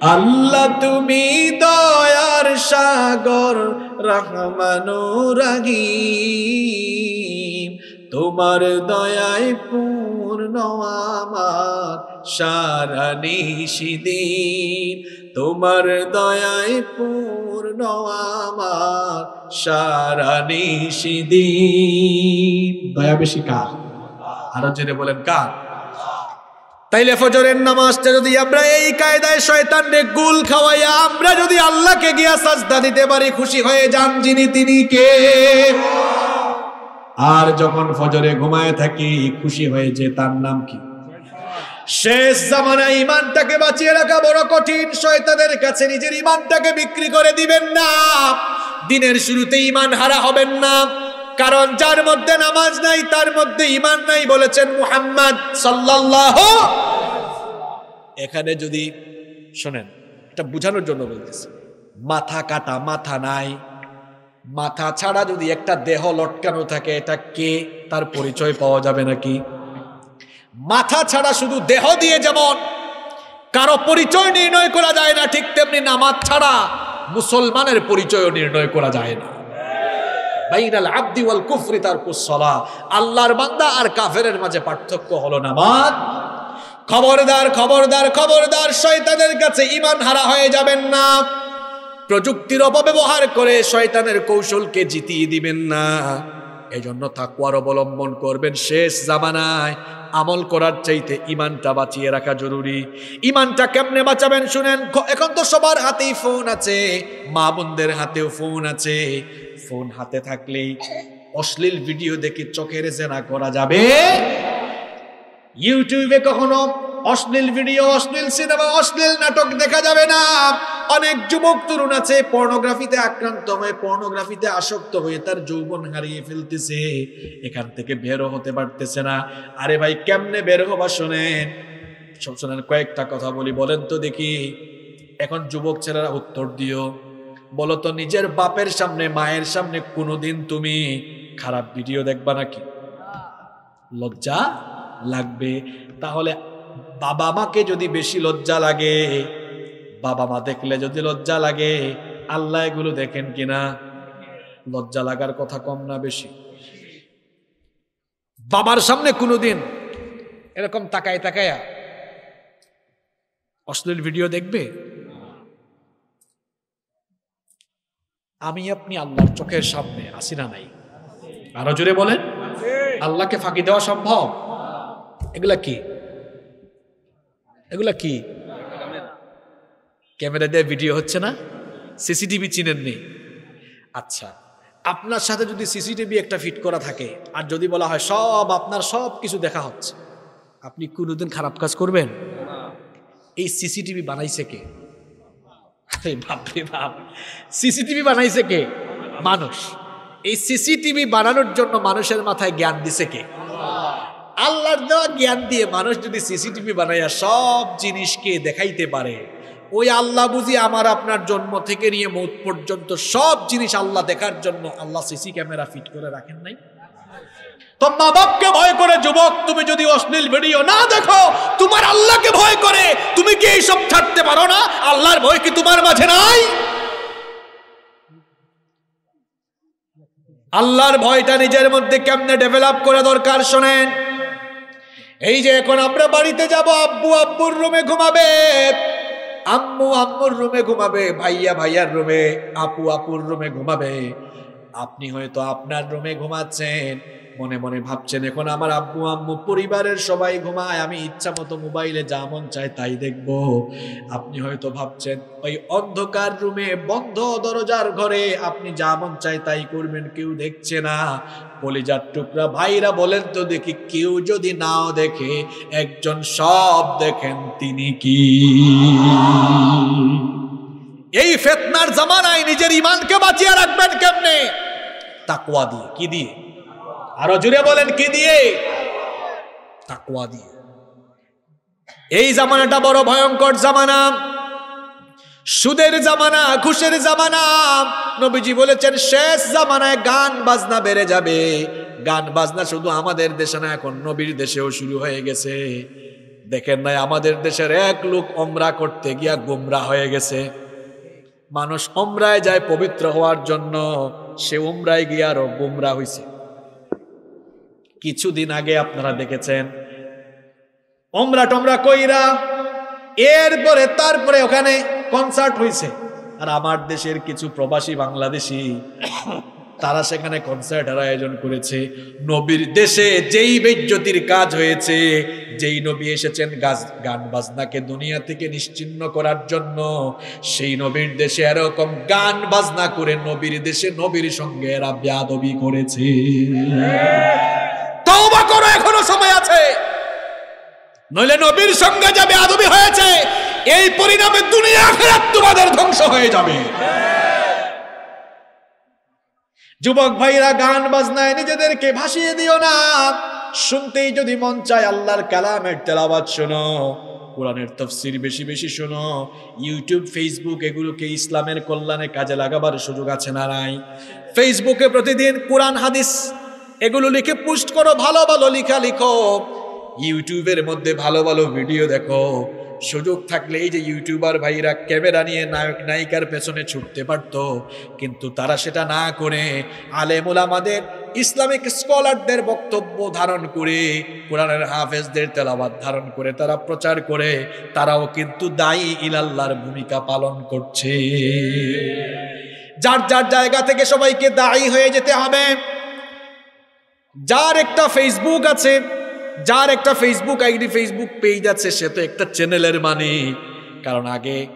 আল্লাহ, তুমি দয়ার সাগর রহমানুর তোমার দয়ায় পূর্ণ আমার সারা নিশিদিন তোমার দয়ায় পূর্ণ আমার সারা নিশিদিন দয়া বেশি কার? আরও জেনে বলেন, কার? তাইলে ফজরের নামাজটা যদি আমরা এই কায়দায় শয়তানরে গুল খাওয়াইয়া আমরা যদি আল্লাহকে গিয়া সাজদা দিতে পারি, খুশি হয়ে যান যিনি তিনি কে? আর যখন ফজরে ঘুমায় থাকি, খুশি হয়ে যে তার নাম কি? শেষ জামানায় ইমানটাকে বাঁচিয়ে রাখা বড় কঠিন, শয়তানের কাছে নিজের ইমানটাকে বিক্রি করে দিবেন না। দিনের শুরুতে ইমান হারা হবেন না। কারণ যার মধ্যে নামাজ নাই, তার মধ্যে ইমান নাই বলেছেন মুহাম্মদ সাল্লাল্লাহু এখানে যদি শোনেন, এটা বোঝানোর জন্য বলতেছি, মাথা কাটা, মাথা নাই। মাথা ছাড়া যদি একটা দেহ লটকানো থাকে, এটা কে? তার পরিচয় পাওয়া যাবে নাকি? মাথা ছাড়া শুধু দেহ দিয়ে যেমন কারও পরিচয় নির্ণয় করা যায় না, ঠিক তেমনি নামাজ ছাড়া মুসলমানের পরিচয়ও নির্ণয় করা যায় না। বাইনাল আব্দি ওয়াল কুফরি তার কুসলা আল্লাহর বান্দা আর কাফেরের মাঝে পার্থক্য হলো নামাজ। খবরদার খবরদার খবরদার, শয়তানের কাছে ইমান হারা হয়ে যাবেন না। প্রযুক্তির অপব্যবহার করে শয়তানের কৌশলকে জিতিয়ে দিবেন না। এজন্য তাকুয়ার অবলম্বন করবেন শেষ জামানায়। আমল করার চাইতে ইমানটা বাঁচিয়ে রাখা জরুরি। ইমানটা কেমনে বাঁচাবেন শুনেন? এখন তো সবার হাতেই ফোন আছে, মা বোনদের হাতেও ফোন আছে। ফোন হাতে থাকলেই অশ্লীল ভিডিও দেখে চোখের জেনা করা যাবে। ইউটিউবে কখনো অশ্লীল ভিডিও, অশ্লীল সিনেমা, অশ্লীল নাটক দেখা যাবে না। অনেক যুবক, তরুণ আছে পর্নোগ্রাফিতে আক্রান্ত হয়ে পর্নোগ্রাফিতে আসক্ত হয়ে তার যৌবন হারিয়ে ফেলতেছে। এখান থেকে বেরো হতে পারতেছে না। আরে ভাই, কেমনে বের হবা শোনেন? সব শোনেন, কয়েকটা কথা বলি, বলেন তো দেখি। এখন যুবক ছেলেরা উত্তর দিও। বলো তো, নিজের বাপের সামনে, মায়ের সামনে কোনোদিন তুমি খারাপ ভিডিও দেখবা নাকি? লজ্জা লাগবে। তাহলে বাবা মাকে যদি বেশি লজ্জা লাগে বাবা মা দেখলে যদি লজ্জা লাগে, আল্লাহ এগুলো দেখেন কিনা? লজ্জা লাগার কথা কম না বেশি। বাবার সামনে কোনোদিন এরকম তাকায় তাকায়া অশ্লীল ভিডিও দেখবে? আমি আপনি আল্লাহর চোখের সামনে আসি না নাই। আরও জোরে বলেন। আল্লাহকে ফাঁকি দেওয়া সম্ভব? এগুলা কি? এগুলা কি? ক্যামেরা দিয়ে ভিডিও হচ্ছে না? সিসিটিভি চিনেন নেই আচ্ছা আপনার সাথে যদি সিসিটিভি একটা ফিট করা থাকে, আর যদি বলা হয় সব আপনার সব কিছু দেখা হচ্ছে, আপনি কোনোদিন খারাপ কাজ করবেন? এই সিসিটিভি বানাইছে কে? বাপরে বাপ, সিসিটিভি বানাইছে কে? মানুষ। এই সিসিটিভি বানানোর জন্য মানুষের মাথায় জ্ঞান দিছে কে? আল্লাহর দেওয়া জ্ঞান দিয়ে মানুষ যদি সিসিটিভি বানাইয়া সব জিনিসকে দেখাইতে পারে, ওই আল্লাহ বুঝি আমার আপনার জন্ম থেকে নিয়ে মৌত পর্যন্ত সব জিনিস আল্লাহ দেখার জন্য আল্লাহ সিসি ক্যামেরা ফিট করে রাখেন নাই? তো মা বাপকে ভয় করে, যুবক, তুমি যদি অশ্লীল ভিডিও না দেখো, তোমার আল্লাহকে ভয় করে, তুমি কি এইসব ছাড়তে পারো না? আল্লাহর ভয় কি তোমার মাঝে নাই? আল্লাহর ভয়টা নিজের মধ্যে কেমনে ডেভেলপ করা দরকার, শোনেন। এই যে এখন আমরা বাড়িতে যাব, আব্বু আব্বুর রুমে ঘুমাবে। আম্মু আম্মুর রুমে ঘুমাবে, ভাইয়া ভাইয়ার রুমে, আপু আপুর রুমে ঘুমাবে। আপনি হয়তো আপনার রুমে ঘুমাচ্ছেন। মনে মনে ভাবছেন, এখন আমার আব্বু, আম্মু পরিবারের সবাই ঘুমায়, আমি ইচ্ছা মতো মোবাইলে যা মন চায় তাই দেখব। আপনি হয়তো ভাবছেন, ওই অন্ধকার রুমে বন্ধ দরজার ঘরে আপনি যা মন চায় তাই করবেন, কেউ দেখছে না। কলিজার টুকরা ভাইরা বলেন তো দেখি, কেউ যদি নাও দেখে, একজন সব দেখেন, তিনি কি? এই ফেতনার জামানায় নিজের ইমানকে বাঁচিয়ে রাখবেন কেমনে? তাকুয়া দিয়ে, কি দিয়ে? আরও জুড়ে বলেন, কি দিয়ে? তাকুয়া দিয়ে। এই জামানাটা বড় ভয়ঙ্কর জামানা। সুদের জামানা, ঘুষের জামানা। নবীজি বলেছেন, শেষ জামানায় গান বাজনা বেড়ে যাবে। গান বাজনা শুধু আমাদের দেশে না, এখন নবীর দেশেও শুরু হয়ে গেছে। দেখেন নাই আমাদের দেশের এক লোক অমরা করতে গিয়া গুমরা হয়ে গেছে। মানুষ অমরায় যায় পবিত্র হওয়ার জন্য, সে উমরায় গিয়ে আরও গুমরা হয়েছে কিছুদিন আগে আপনারা দেখেছেন। অমরা টমরা কইরা এরপরে তারপরে ওখানে কনসার্ট হয়েছে আর আমার দেশের কিছু প্রবাসী বাংলাদেশি, তারা সেখানে কনসার্টের আয়োজন করেছে। নবীর দেশে যেই বেজ্জতির কাজ হয়েছে, যেই নবী এসেছেন গাছ গান বাজনাকে দুনিয়া থেকে নিশ্চিন্ন করার জন্য, সেই নবীর দেশে এরকম গান বাজনা করে নবীর দেশে নবীর সঙ্গে এরা ব্যাদবি করেছে। করো, এখনও সময় আছে। নইলে নবীর সঙ্গে যাবে আদবি হয়েছে, এই পরিণামে দুনিয়া আখেরাত তোমাদের ধ্বংস হয়ে যাবে। যুবক ভাইরা, গান বাজনায় নিজেদেরকে ভাসিয়ে দিও না। শুনতেই যদি মন চায় আল্লাহর কালামের তেলাবাদ শোনো, কোরআনের তফসির বেশি বেশি শোনো। ইউটিউব, ফেসবুক, এগুলোকে ইসলামের কল্যাণে কাজে লাগাবার সুযোগ আছে না নাই? ফেসবুকে প্রতিদিন কোরআন, হাদিস এগুলো লিখে পোস্ট করো, ভালো ভালো লিখা লিখো। ইউটিউবের মধ্যে ভালো ভালো ভিডিও দেখো। সুযোগ থাকলে এই যে ইউটিউবার ভাইরা ক্যামেরা নিয়ে নায়ক, নায়িকার পেছনে ছুটতে পারতো। কিন্তু তারা সেটা না করে আলেমুল আমাদের ইসলামিক স্কলারদের বক্তব্য ধারণ করে, কোরআনের হাফেজদের তেলাবাদ ধারণ করে, তারা প্রচার করে, তারাও কিন্তু দায়ী ইলাল্লাহর ভূমিকা পালন করছে। যার যার জায়গা থেকে সবাইকে দায়ী হয়ে যেতে হবে। যার একটা ফেসবুক আছে, যার একটা ফেসবুক আইডি ফেসবুক পেজ আছে, সে তো একটা চ্যানেলের মানে। কারণ আগে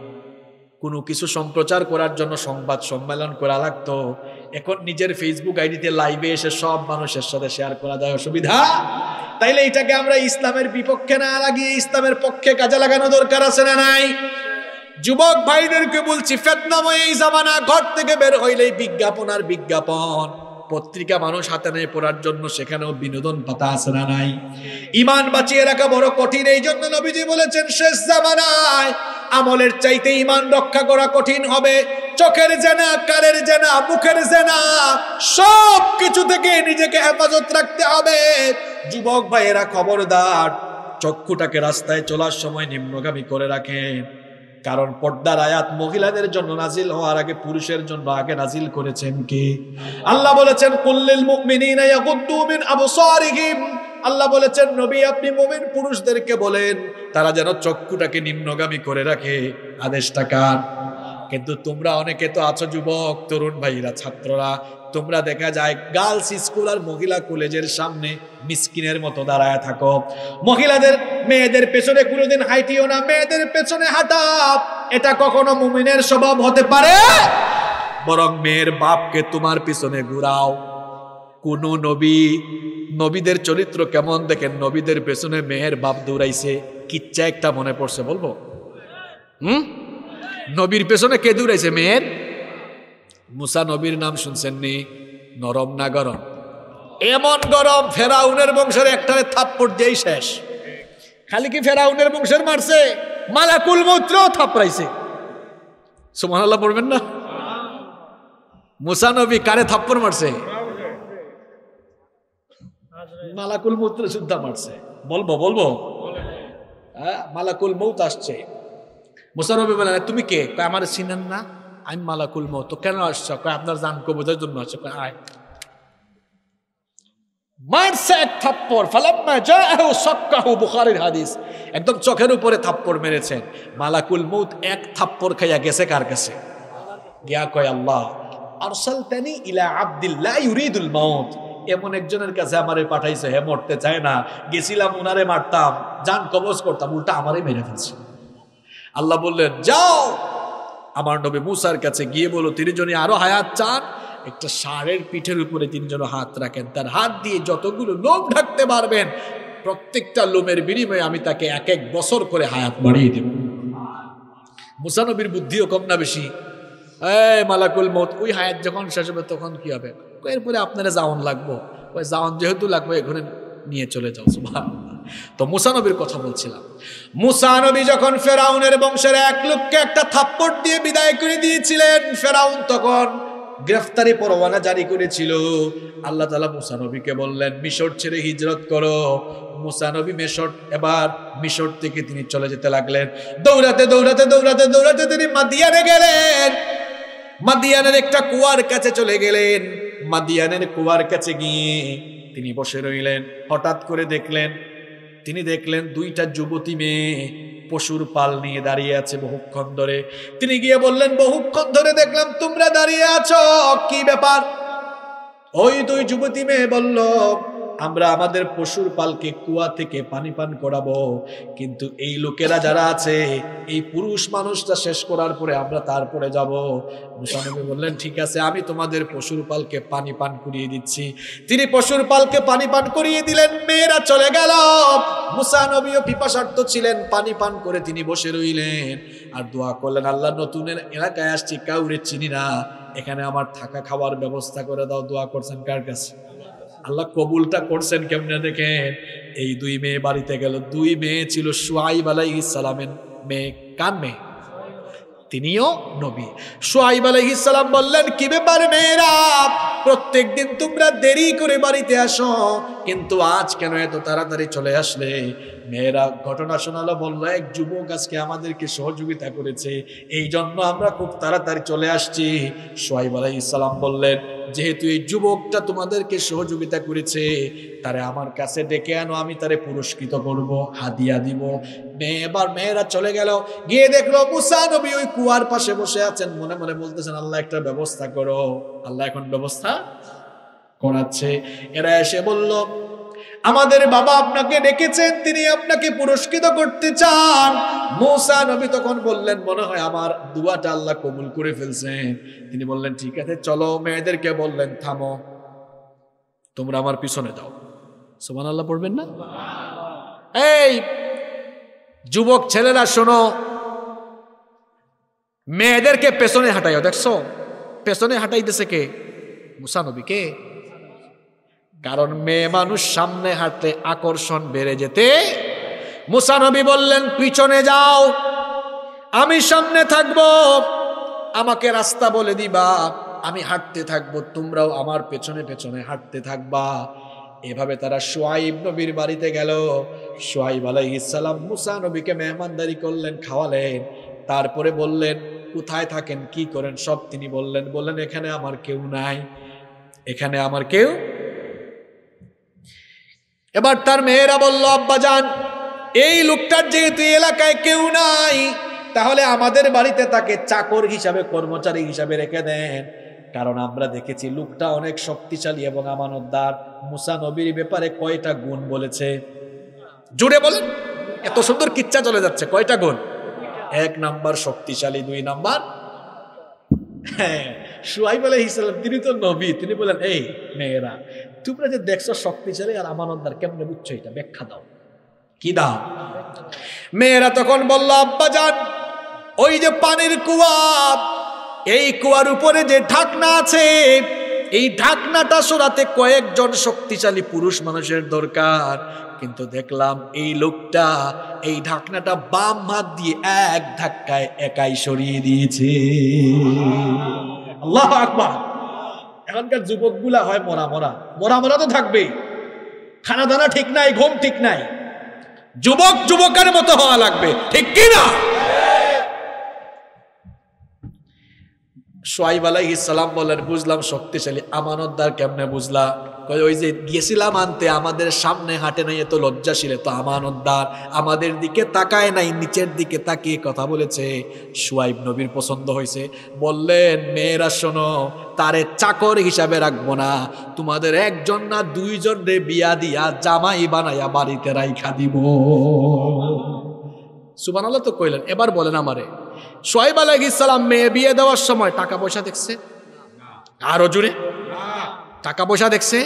কোনো কিছু সম্প্রচার করার জন্য সংবাদ সম্মেলন করা লাগতো। এখন নিজের ফেসবুক আইডিতে লাইভে এসে সব মানুষের সাথে শেয়ার করা যায়, অসুবিধা? তাইলে এটাকে আমরা ইসলামের বিপক্ষে না লাগিয়ে ইসলামের পক্ষে কাজে লাগানো দরকার আছে না নাই? যুবক ভাইদেরকে বলছি, ফেতনাময় এই জামানা ঘর থেকে বের হইলেই বিজ্ঞাপন আর বিজ্ঞাপন। পত্রিকা মানুষ হাতে নিয়ে পড়ার জন্য সেখানেও বিনোদন পাতা আছে না নাই? ইমান বাঁচিয়ে রাখা বড় কঠিন এই জন্য নবীজি বলেছেন, শেষ জামানায় আমলের চাইতে ইমান রক্ষা করা কঠিন হবে। চোখের জেনা, কানের জেনা, মুখের জেনা সব কিছু থেকে নিজেকে হেফাজত রাখতে হবে। যুবক ভাইয়েরা, খবরদার, চক্ষুটাকে রাস্তায় চলার সময় নিম্নগামী করে রাখেন। কারণ পর্দার আয়াত মহিলাদের জন্য নাজিল হওয়ার আগে পুরুষের জন্য আগে নাজিল করেছেন কি? আল্লাহ বলেছেন কুল্লিল মুমিনিনা ইয়াগুদ্দু মিন আবসারিহিম। আল্লাহ বলেছেন, নবী, আপনি মুমিন পুরুষদেরকে বলেন, তারা যেন চক্ষুটাকে নিম্নগামী করে রাখে। আদেশটা কার? কিন্তু তোমরা অনেকে তো আছো যুবক, তরুণ ভাইরা, ছাত্ররা তোমরা দেখা যায় গার্লস স্কুল আর মহিলা কলেজের সামনে মিসকিনের মতো দাঁড়ায় থাকো। মহিলাদের, মেয়েদের পেছনে কোনোদিন হাইটিও না, মেয়েদের পেছনে হাঁটা। এটা কখনো মুমিনের স্বভাব হতে পারে? বরং মেয়ের বাপকে তোমার পিছনে ঘুরাও। কোন নবী, নবীদের চরিত্র কেমন দেখেন? নবীদের পেছনে মেয়ের বাপ দৌড়াইছে। কিচ্ছা একটা মনে পড়ছে, বলব? হুম? নবীর পেছনে কে দৌড়াইছে, মেয়ের? মুসা নবীর নাম শুনছেননি? নরম না গরম? এমন গরম ফেরাউনের বংশের একটারে থাপ্পড় দিয়েই শেষ। খালি কি ফেরাউনের বংশের মারছে? মালাকুল মূত্রও থাপড়াইছে সুমান আল্লাহ পড়বেন না? মুসা নবী কারে থাপ্পড় মারছে? মালাকুল মূত্র সুদ্ধা মারছে। বলব বলব? হ্যাঁ, মালাকুল মৌত আসছে। মুসানবী বলেন তুমি কে? আমার চিনেন না। আমি মালাকুল মৌত কেন আসছো? কয়, আপনার জান কবুতার জন্য আসছো কয়, আয়। মারছে এক থাপ্পড়, ফালাম্মা জাআহু সাক্কাহু বুখারীর হাদিস। একদম চোখের উপরে থাপ্পড় মেরেছেন মালাকুল মৌত এক থাপ্পড় খাইয়া গেছে কার কাছে? গিয়া কয়, আল্লাহ, আরসালতানি ইলা আব্দুল্লাহ ইউরিদুল মাউত। এমন একজনের কাছে আমারে পাঠাইছে, হে, মরতে চায় না। গেছিলাম, উনারে মারতাম। জান কবজ করতাম, উল্টা আমারে মেরে ফেলছে। আল্লাহ বললেন, যাও আমার নবী মুসার কাছে গিয়ে বলো তিনি যদি আরও হায়াত চান, একটা ষাঁড়ের পিঠের উপরে তিনি যেন হাত রাখেন। তার হাত দিয়ে যতগুলো লোম ঢাকতে পারবেন, প্রত্যেকটা লোমের বিনিময়ে আমি তাকে এক এক বছর করে হায়াত বাড়িয়ে দেব। মুসানবীর বুদ্ধিও কম না বেশি। এই মালাকুল মত ওই হায়াত যখন শেষ হবে তখন কি হবে? এরপরে আপনারা জাওন লাগবো। ওই জাওন যেহেতু লাগবে এখানে নিয়ে চলে যাও, সুবহানাল্লাহ। তো মুসানবীর কথা বলছিলাম। মুসানবী যখন ফেরাউনের বংশের এক লোককে একটা থাপ্পড় দিয়ে বিদায় করে দিয়েছিলেন, ফেরাউন তখন গ্রেফতারি পরোয়ানা জারি করেছিল। আল্লাহ তালা মুসানবীকে বললেন, মিশর ছেড়ে হিজরত করো। মুসানবী মেশর, এবার মিশর থেকে তিনি চলে যেতে লাগলেন। দৌড়াতে দৌড়াতে দৌড়াতে দৌড়াতে তিনি মাদিয়ানে গেলেন। মাদিয়ানের একটা কুয়ার কাছে চলে গেলেন। মাদিয়ানের কুয়ার কাছে গিয়ে তিনি বসে রইলেন। হঠাৎ করে দেখলেন তিনি দেখলেন দুইটা যুবতী মেয়ে পশুর পাল নিয়ে দাঁড়িয়ে আছে বহুক্ষণ ধরে। তিনি গিয়ে বললেন, বহুক্ষণ ধরে দেখলাম তোমরা দাঁড়িয়ে আছো। কি ব্যাপার? ওই দুই যুবতী মেয়ে বলল আমরা আমাদের পশুর পালকে কুয়া থেকে পানি পান করাবো। কিন্তু এই লোকেরা যারা আছে, এই পুরুষ মানুষটা শেষ করার পরে আমরা তারপরে যাব। মুসানবী বললেন, ঠিক আছে, আমি তোমাদের পশুর পালকে পানি পান করিয়ে দিচ্ছি। তিনি পশুর পালকে পানি পান করিয়ে দিলেন, মেয়েরা চলে গেল। মুসানবীও পিপাসার্থ ছিলেন, পানি পান করে তিনি বসে রইলেন। আর দোয়া করলেন, আল্লাহ নতুন এলাকায় আসছি, কাউরে চিনি না। এখানে আমার থাকা খাওয়ার ব্যবস্থা করে দাও, দোয়া করছেন কার কাছে? আল্লাহ কবুলটা করছেন কেমনে দেখেন? এই দুই মেয়ে বাড়িতে গেল। দুই মেয়ে ছিল সোয়াইব আলাই ইসালামের মেয়ে। কান মেয়ে? তিনিও নবী। সোয়াইব আলাই ইসালাম বললেন, কি ব্যাপার মেয়েরা? প্রত্যেক দিন তোমরা দেরি করে বাড়িতে আসো। কিন্তু আজ কেন এত তাড়াতাড়ি চলে আসলে? মেয়েরা ঘটনা শোনালো, বলল, এক যুবক আজকে আমাদেরকে সহযোগিতা করেছে, এই জন্য আমরা খুব তাড়াতাড়ি চলে আসছি। সোহাইব ইসলাম বললেন, যেহেতু এই যুবকটা তোমাদেরকে সহযোগিতা করেছে, তারে আমার কাছে ডেকে আনো, আমি তারে পুরস্কৃত করব, হাদিয়া দিব। মেয়ে, এবার মেয়েরা চলে গেল, গিয়ে দেখল, মুসা নবী ওই কুয়ার পাশে বসে আছেন। মনে মনে বলতেছেন, আল্লাহ একটা ব্যবস্থা করো। আল্লাহ এখন ব্যবস্থা করাচ্ছে। এরা এসে বলল আমাদের বাবা আপনাকে ডেকেছেন, তিনি আপনাকে পুরস্কৃত করতে চান। মৌসা নবী তখন বললেন, মনে হয় আমার দুয়াটা আল্লাহ কবুল করে ফেলছেন। তিনি বললেন, ঠিক আছে, চলো। মেয়েদেরকে বললেন, থামো, তোমরা আমার পিছনে যাও। সোমান আল্লাহ পড়বেন না? এই যুবক ছেলেরা, শোনো, মেয়েদেরকে পেছনে হাঁটাইও। দেখছ, পেছনে হাঁটাইতেছে কে? মুসানবী কে? কারণ মেয়ে মানুষ সামনে হাঁটলে আকর্ষণ বেড়ে যেতে। মুসানবী বললেন, পিছনে যাও। আমি সামনে থাকব। আমাকে রাস্তা বলে দিবা। আমি হাঁটতে থাকব। তোমরাও আমার পেছনে পেছনে হাঁটতে থাকবা। এভাবে তারা সোয়াইব নবীর বাড়িতে গেল। সোয়াইব আলাইসালাম মুসা নবীকে মেহমানদারি করলেন, খাওয়ালেন। তারপরে বললেন, কোথায় থাকেন? কি করেন? সব তিনি বললেন বললেন, এখানে আমার কেউ নাই। এখানে আমার কেউ এবার তার মেয়েরা বলল, আব্বা যান, এই লোকটার যেহেতু এলাকায় কেউ নাই, তাহলে আমাদের বাড়িতে তাকে চাকর হিসাবে, কর্মচারী হিসাবে রেখে দেন। কারণ আমরা দেখেছি লোকটা অনেক শক্তিশালী এবং আমানতদার। মুসা নবীর ব্যাপারে কয়টা গুণ বলেছে? জুড়ে বলেন, এত সুন্দর কিচ্ছা চলে যাচ্ছে, কয়টা গুণ? এক নাম্বার শক্তিশালী, দুই নাম্বার হ্যাঁ সুয়াইব আলাইহিসসালাম তিনি তো নবী, তিনি বলেন, এই মেয়েরা, তোমরা যে দেখছ শক্তিশালী আর আমানতদার, কেমনে বুঝছ এটা? ব্যাখ্যা দাও। কি দাও? মেয়েরা তখন বলল, আব্বা যান ওই যে পানির কুয়া, এই কুয়ার উপরে যে ঢাকনা আছে, এই ঢাকনাটা সরাতে কয়েকজন শক্তিশালী পুরুষ মানুষের দরকার। কিন্তু দেখলাম এই লোকটা এই ঢাকনাটা বাম হাত দিয়ে এক ধাক্কায় একাই সরিয়ে দিয়েছে। আল্লাহ আকবার। এখনকার যুবকগুলা হয় মরা মরা। মরা মরা তো থাকবেই। খানা দানা ঠিক নাই, ঘুম ঠিক নাই। যুবক যুবকের মতো হওয়া লাগবে, ঠিক কিনা? না সোয়াইব আলাইহিসসালাম বলেন, বুঝলাম শক্তিশালী, আমানতদার কেমনে বুঝলা? কয়, ওই যে গিয়েছিলাম আনতে, আমাদের সামনে হাঁটে নাই, এত লজ্জাশীল তো আমানতদার, আমাদের দিকে তাকায় নাই, নিচের দিকে তাকিয়ে কথা বলেছে। সোয়াইব নবীর পছন্দ হয়েছে, বললেন, মেয়েরা, শোনো, তারে চাকর হিসাবে রাখব না, তোমাদের একজন না দুইজন রে বিয়া দিয়া জামাই বানাইয়া বাড়িতে রাইখা দিব। সুবানাল্লাহ তো কইলেন এবার বলেন আমারে সোয়াইব আলাইহিসসালাম মেয়ে বিয়ে দেওয়ার সময় টাকা পয়সা দেখছে? আরও জুড়ে টাকা পয়সা দেখছে?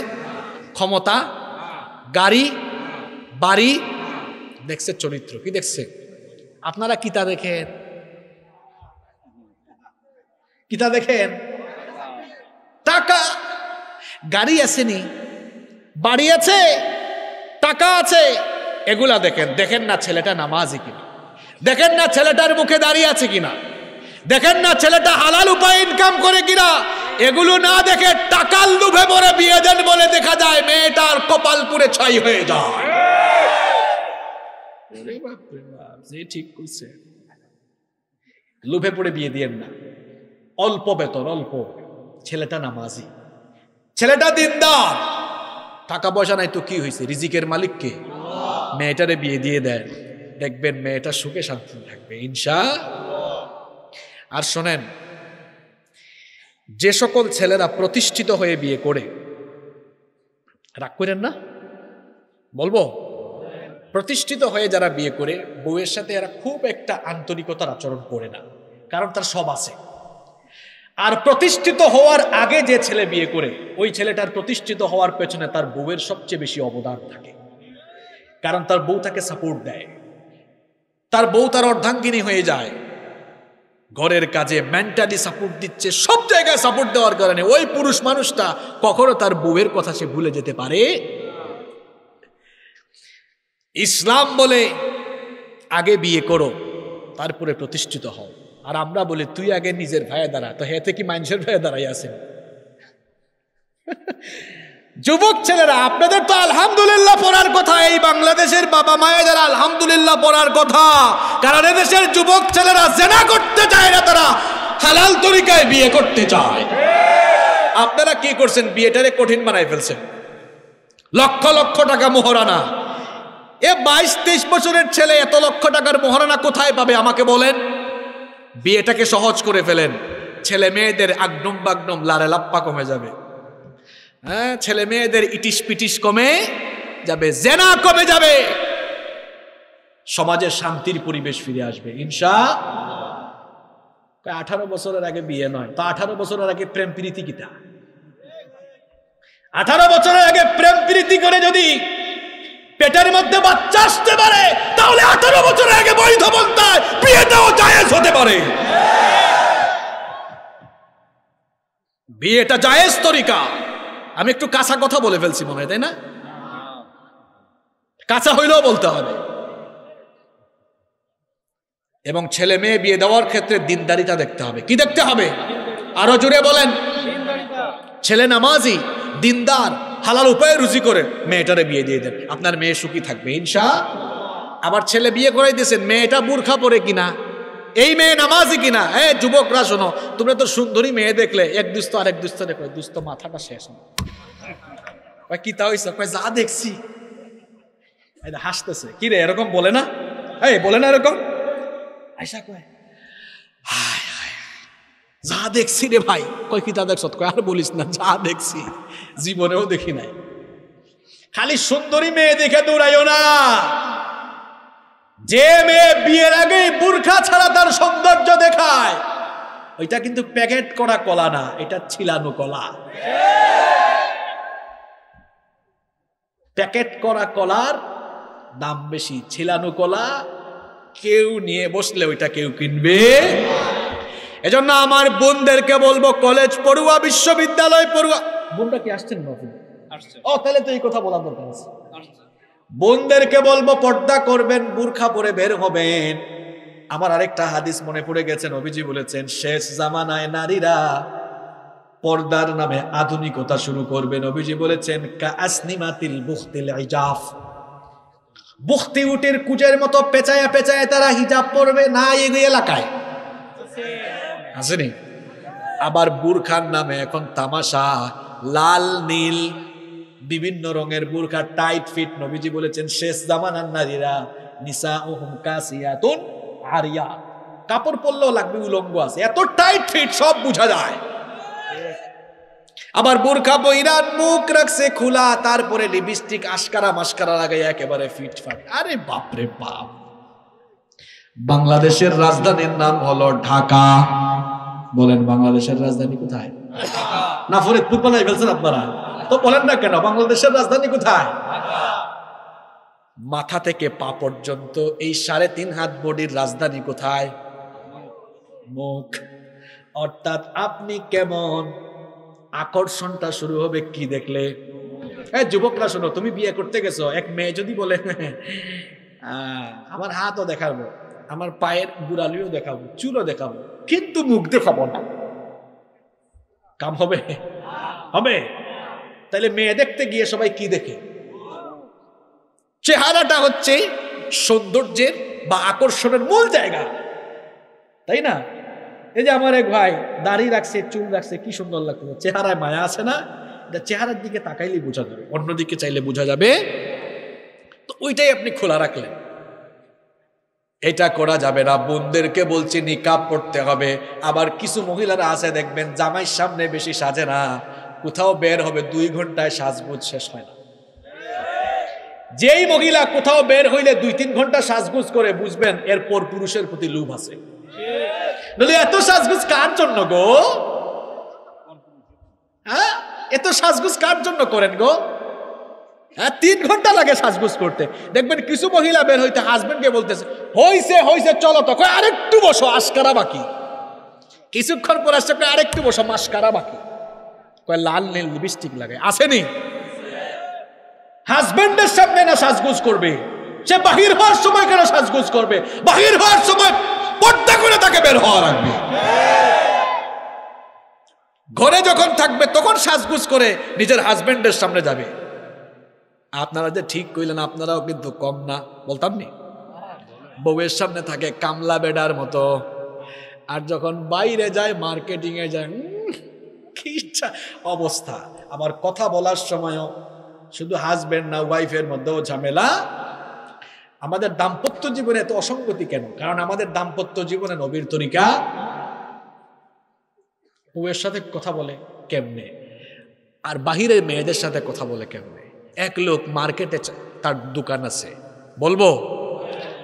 ক্ষমতা? গাড়ি? বাড়ি? দেখছে চরিত্র কি দেখছে? আপনারা কিতা দেখেন? কিতা দেখেন? টাকা। গাড়ি আসেনি। বাড়ি আছে? টাকা আছে? এগুলা দেখেন দেখেন না ছেলেটা নামাজি কিনা। দেখেন না ছেলেটার মুখে দাঁড়িয়ে আছে কিনা? দেখেন না ছেলেটা হালাল উপায় ইনকাম করে কিনা? এগুলো না দেখে টাকাল লুভে পরে বিয়ে দেন বলে দেখা যায় মেয়েটার কপাল পুরে ছাই হয়ে যায়। ঠিক করছে। লুভে পড়ে বিয়ে দিয়েন না। অল্প বেতন অল্প। ছেলেটা নামাজি। ছেলেটা দিনদার। টাকা পয়সা নাই তো কি হয়েছে রিজিকের মালিককে। মেয়েটারে বিয়ে দিয়ে দেন। দেখবেন মেয়েটা সুখে শান্তি থাকবে ইনশা আর শোনেন, যে সকল ছেলেরা প্রতিষ্ঠিত হয়ে বিয়ে করে, রাগ করেন না? বলব, প্রতিষ্ঠিত হয়ে যারা বিয়ে করে, বউয়ের সাথে এরা খুব একটা আন্তরিকতার আচরণ করে না, কারণ তার সব আছে। আর প্রতিষ্ঠিত হওয়ার আগে যে ছেলে বিয়ে করে, ওই ছেলেটার প্রতিষ্ঠিত হওয়ার পেছনে তার বউয়ের সবচেয়ে বেশি অবদান থাকে। কারণ তার বউ তাকে সাপোর্ট দেয়। তার বউ তার অর্ধাঙ্গিনী হয়ে যায়। ঘরের কাজে মেন্টালি সাপোর্ট দিচ্ছে, সব জায়গায় সাপোর্ট দেওয়ার কারণে। ওই পুরুষ মানুষটা কখনো তার বউয়ের কথা সে ভুলে যেতে পারে? ইসলাম বলে, আগে বিয়ে করো, তারপরে প্রতিষ্ঠিত হও। আর আমরা বলি, তুই আগে নিজের ভাইয়ে দাঁড়া। তো হেতে কি মানুষের ভাইয়ে দাঁড়াই আছেন? যুবক ছেলেরা, আপনাদের তো আলহামদুলিল্লাহ পড়ার কথা। এই বাংলাদেশের বাবা মায়েদের আলহামদুলিল্লাহ পড়ার কথা। কারণ এদেশের যুবক ছেলেরা জেনা করতে চায় না, তারা হালাল তরিকায় বিয়ে করতে চায়। আপনারা কি করছেন? বিয়েটারে কঠিন বানাই ফেলছেন। লক্ষ লক্ষ টাকা মোহরানা। এ বাইশ, তেইশ বছরের ছেলে, এত লক্ষ টাকার মোহরানা কোথায় পাবে? আমাকে বলেন। বিয়েটাকে সহজ করে ফেলেন। ছেলে মেয়েদের আগডম বাগডম লারে লাপ্পা কমে যাবে। হ্যাঁ ছেলে মেয়েদের ইটিস পিটিস কমে যাবে, জেনা কমে যাবে। সমাজের শান্তির পরিবেশ ফিরে আসবে ইনশা আঠারো বছরের আগে বিয়ে নয়, তো আঠারো বছরের আগে প্রেম প্রীতি কিতা আঠারো বছরের আগে প্রেম প্রীতি করে যদি পেটের মধ্যে বাচ্চা আসতে পারে, তাহলে আঠারো বছরের আগে বৈধ বলতে বিয়েটাও জায়েজ হতে পারে। বিয়েটা জায়েজ তরিকা। আমি একটু কাঁচা কথা বলে ফেলছি মনে হয়, তাই না? কাঁচা হইলেও বলতে হবে। এবং ছেলে মেয়ে বিয়ে দেওয়ার ক্ষেত্রে দিনদারিতা দেখতে হবে। কি দেখতে হবে? আরও জুড়ে বলেন। ছেলে নামাজি, দিনদার, হালাল উপায়ে রুজি করে মেয়েটারে বিয়ে দিয়ে দেন। আপনার মেয়ে সুখী থাকবে, ইনশা আবার ছেলে বিয়ে করাই দিয়েছেন মেয়েটা মূর্খা পরে কিনা? এই মেয়ে নামাজি কিনা? এ যুবকরা শোনো, তোমরা তো সুন্দরী মেয়ে দেখলে, এক দুস্ত আরেক দুস্ত দেখো দুস্ত মাথাটা শেষ কয়, কি তা হইছে? কয়, যা দেখছি। হাসতেছে। কি রে, এরকম বলে না? এই, বলে না এরকম? আইসা কয়, হায় হায়, যা দেখছি রে ভাই। কয়, কি তা দেখছ? কয়, আর বলিস না, যা দেখছি, জীবনেও দেখি নাই। খালি সুন্দরী মেয়ে দেখে দৌড়াইও না। যে মেয়ে বিয়ের আগে বুর্খা ছাড়া তার সৌন্দর্য দেখায় ওইটা কিন্তু প্যাকেট করা কলা না এটা ছিলানো কলা। প্যাকেট করা কলার দাম বেশি ছিলানো কলা কেউ নিয়ে বসলে ওইটা কেউ কিনবে। এজন্য আমার বোনদেরকে বলব কলেজ পড়ুয়া বিশ্ববিদ্যালয় পড়ুয়া বোনটা কি আসছেন ও তাহলে তো এই কথা বলার দরকার আছে। বোনদেরকে বলব, পর্দা করবেন বুর্খা পরে বের হবেন। আমার আরেকটা হাদিস মনে পড়ে গেছেন অভিজি বলেছেন, শেষ জামানায় নারীরা পর্দার নামে আধুনিকতা শুরু করবেন অভিজি বলেছেন কাসনিমাতিল বুখতিল ইজাফ। বুখতি উটের কুচের মতো পেঁচায়া পেঁচায়া তারা হিজাব পরবে না এই এলাকায়। আসেনি? আবার বুরখার নামে এখন তামাশা, লাল, নীল বিভিন্ন রঙের বুরখা টাইট ফিট নবীজি বলেছেন, শেষ জামানার নারীরা নিসা ও হুম কাসিয়াতুন আরিয়া। কাপড় পরলেও লাগবে উলঙ্গ আছে, এত টাইট ফিট সব বোঝা যায়। আবার বোরখা বইরান মুখ রাখছে খোলা, তারপরে লিপস্টিক আশকারা মাস্কারা লাগাই একেবারে ফিট ফাট। আরে বাপরে বাপ। বাংলাদেশের রাজধানীর নাম হলো ঢাকা। বলেন, বাংলাদেশের রাজধানী কোথায়? না, ফরিদপুর বানাই ফেলছেন আপনারা? তো বলেন না কেন বাংলাদেশের রাজধানী কোথায়? মাথা থেকে পা পর্যন্ত এই সাড়ে তিন হাত বডির রাজধানী কোথায়? মুখ। অর্থাৎ আপনি কেমন? আকর্ষণটা শুরু হবে কি দেখলে? হ্যাঁ যুবকরা শোনো তুমি বিয়ে করতে গেছো এক মেয়ে যদি বলে আহ, আমার হাতও দেখাবো আমার পায়ের গুড়ালিও দেখাবো চুলও দেখাবো কিন্তু মুখ দেখাবো না। কাম হবে? হবে? তাহলে মেয়ে দেখতে গিয়ে সবাই কি দেখে? চেহারাটা হচ্ছে সৌন্দর্যের বা আকর্ষণের মূল জায়গা। তাই না? এই যে আমার এক ভাই, দাড়ি রাখছে, চুল রাখছে, কি সুন্দর লাগছে। চেহারায় মায়া আছে না? এটা চেহারার দিকে তাকাইলেই বোঝা যাবে, অন্যদিকে চাইলে বোঝা যাবে। তো ওইটাই আপনি খোলা রাখলেন। এটা করা যাবে না। বোনদেরকে বলছি, নিকাব পড়তে হবে। আবার কিছু মহিলারা আছে, দেখবেন, জামাইয়ের সামনে বেশি সাজে না। কোথাও বের হবে, দুই ঘন্টায় সাজগোজ শেষ হয় না। যেই মহিলা কোথাও বের হইলে দুই তিন ঘণ্টা সাজগুজ করে, বুঝবেন এরপর পুরুষের প্রতি লোভ আছে। নইলে এত সাজগুজ কার জন্য গো? হ্যাঁ? এত সাজগুজ কার জন্য করেন গো? হ্যাঁ তিন ঘণ্টা লাগে সাজগুজ করতে। দেখবেন কিছু মহিলা বের হইতে হাজবেন্ডকে বলতেছে, হইছে হইছে, চলো তো। কয়, আরেকটু বসো আশকারা বাকি। কিছুক্ষণ পর আসছে আরেকটু বসো, মাস্কারা বাকি। কয়, লাল নীল লিপস্টিক লাগে আসেনি। হাজবেন্ডের সামনে না সাজগুজ করবে? সে বাহির হওয়ার সময় কেন সাজগুজ করবে? বাহির হওয়ার সময় পর্দা করে তাকে বের হওয়া লাগবে। ঘরে যখন থাকবে, তখন সাজগুজ করে নিজের হাজবেন্ডের সামনে যাবে। আপনারা যে ঠিক কইলেন, আপনারাও কিন্তু কম না, বলতাম নি? বউয়ের সামনে থাকে কামলা বেডার মতো। আর যখন বাইরে যায় মার্কেটিং এ যায় ইচ্ছা? অবস্থা। আবার কথা বলার সময়ও শুধু হাজবেন্ড না ওয়াইফের মধ্যেও ঝামেলা। আমাদের দাম্পত্য জীবনে এত অসঙ্গতি কেন? কারণ আমাদের দাম্পত্য জীবনে নবীর তরিকা, বউয়ের সাথে কথা বলে কেমনে? আর বাহিরের মেয়েদের সাথে কথা বলে কেমনে? এক লোক মার্কেটে তার দোকান আছে। বলব?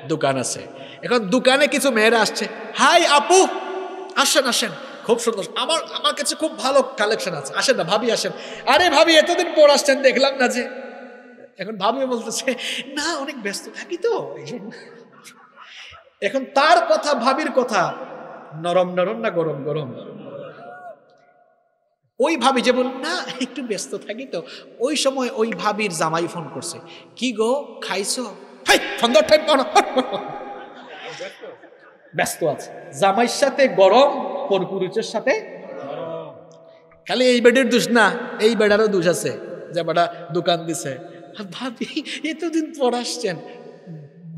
দোকান আছে। এখন দোকানে কিছু মেয়েরা আসছে। হাই আপু! আসেন আসেন। খুব সুন্দর। আমার আমার কাছে খুব ভালো কালেকশন আছে। আসেন না, ভাবি আসেন। আরে ভাবি, এতদিন পর আসছেন, দেখলাম না যে, এখন ভাবি বলতেছে, না, অনেক ব্যস্ত থাকি তো। এখন তার কথা, ভাবির কথা, নরম নরম না গরম গরম? ওই ভাবি যে বল, না, একটু ব্যস্ত থাকি তো। ওই সময় ওই ভাবির জামাই ফোন করছে, কি গো, খাইছো? ব্যস্ত আছে। জামাইয়ের সাথে গরম পরপুরুষের সাথে? খালি এই বেডের দোষ না এই বেডারও দোষ আছে যে বেটা দোকান দিছে। ভাবি এতদিন পর আসছেন।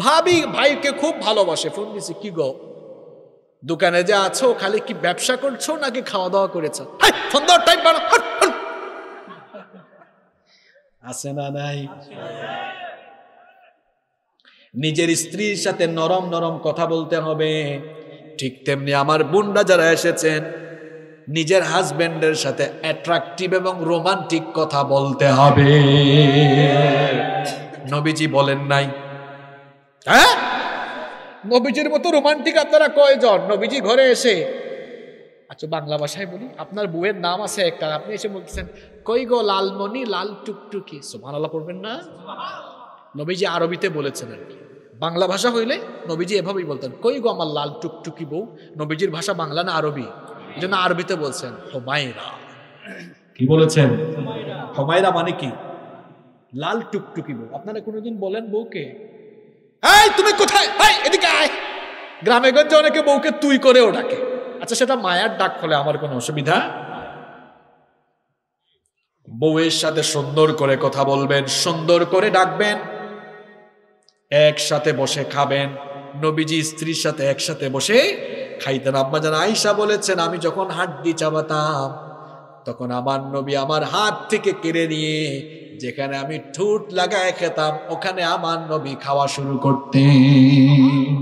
ভাবি ভাইকে খুব ভালোবাসে ফোন দিছে কি গো? দোকানে যে আছো খালি কি ব্যবসা করছ নাকি খাওয়া দাওয়া করেছ? হাই, সুন্দর টাইম। আছে না নাই? নিজের স্ত্রীর সাথে নরম নরম কথা বলতে হবে। ঠিক তেমনি আমার বোনরা যারা এসেছেন, নিজের হাজবেন্ডের সাথে অ্যাট্রাকটিভ এবং রোমান্টিক কথা বলতে হবে। নবীজি বলেন নাই। হ্যাঁ? নবীজির মতো রোমান্টিক আপনারা কয়জন? নবীজি ঘরে এসে আচ্ছা বাংলা ভাষায় বলি, আপনার বউয়ের নাম আছে একটা, আপনি এসে বলতেছেন, কই গো লালমণি, লাল টুকটুকি? সোমান আল্লাহ পড়বেন না? নবীজি আরবিতে বলেছেন আর কি। বাংলা ভাষা হইলে নবীজি এভাবেই বলতেন কই গো আমার লাল টুকটুকি বউ? নবীজির ভাষা বাংলা না আরবি? এই জন্য আরবিতে বলছেন হোমায়রা। কি বলেছেন? হোমায়রা মানে কি? লাল টুকটুকি বউ। আপনারা কোনোদিন বলেন বউকে? এই তুমি কোথায়? এই এদিকে আয়। গ্রামে গঞ্জে অনেকে বউকে তুই করে ওটাকে আচ্ছা সেটা মায়ার ডাক হলে আমার কোনো অসুবিধা বউয়ের সাথে সুন্দর করে কথা বলবেন সুন্দর করে ডাকবেন। একসাথে বসে খাবেন। নবীজি স্ত্রীর সাথে একসাথে বসে খাইতেন। আব্বা জান আইসা বলেছেন, আমি যখন হাড্ডি চাবাতাম, তখন আমার নবী আমার হাত থেকে কেড়ে নিয়ে যেখানে আমি ঠুট লাগায় খেতাম, ওখানে আমার নবী খাওয়া শুরু করতেন।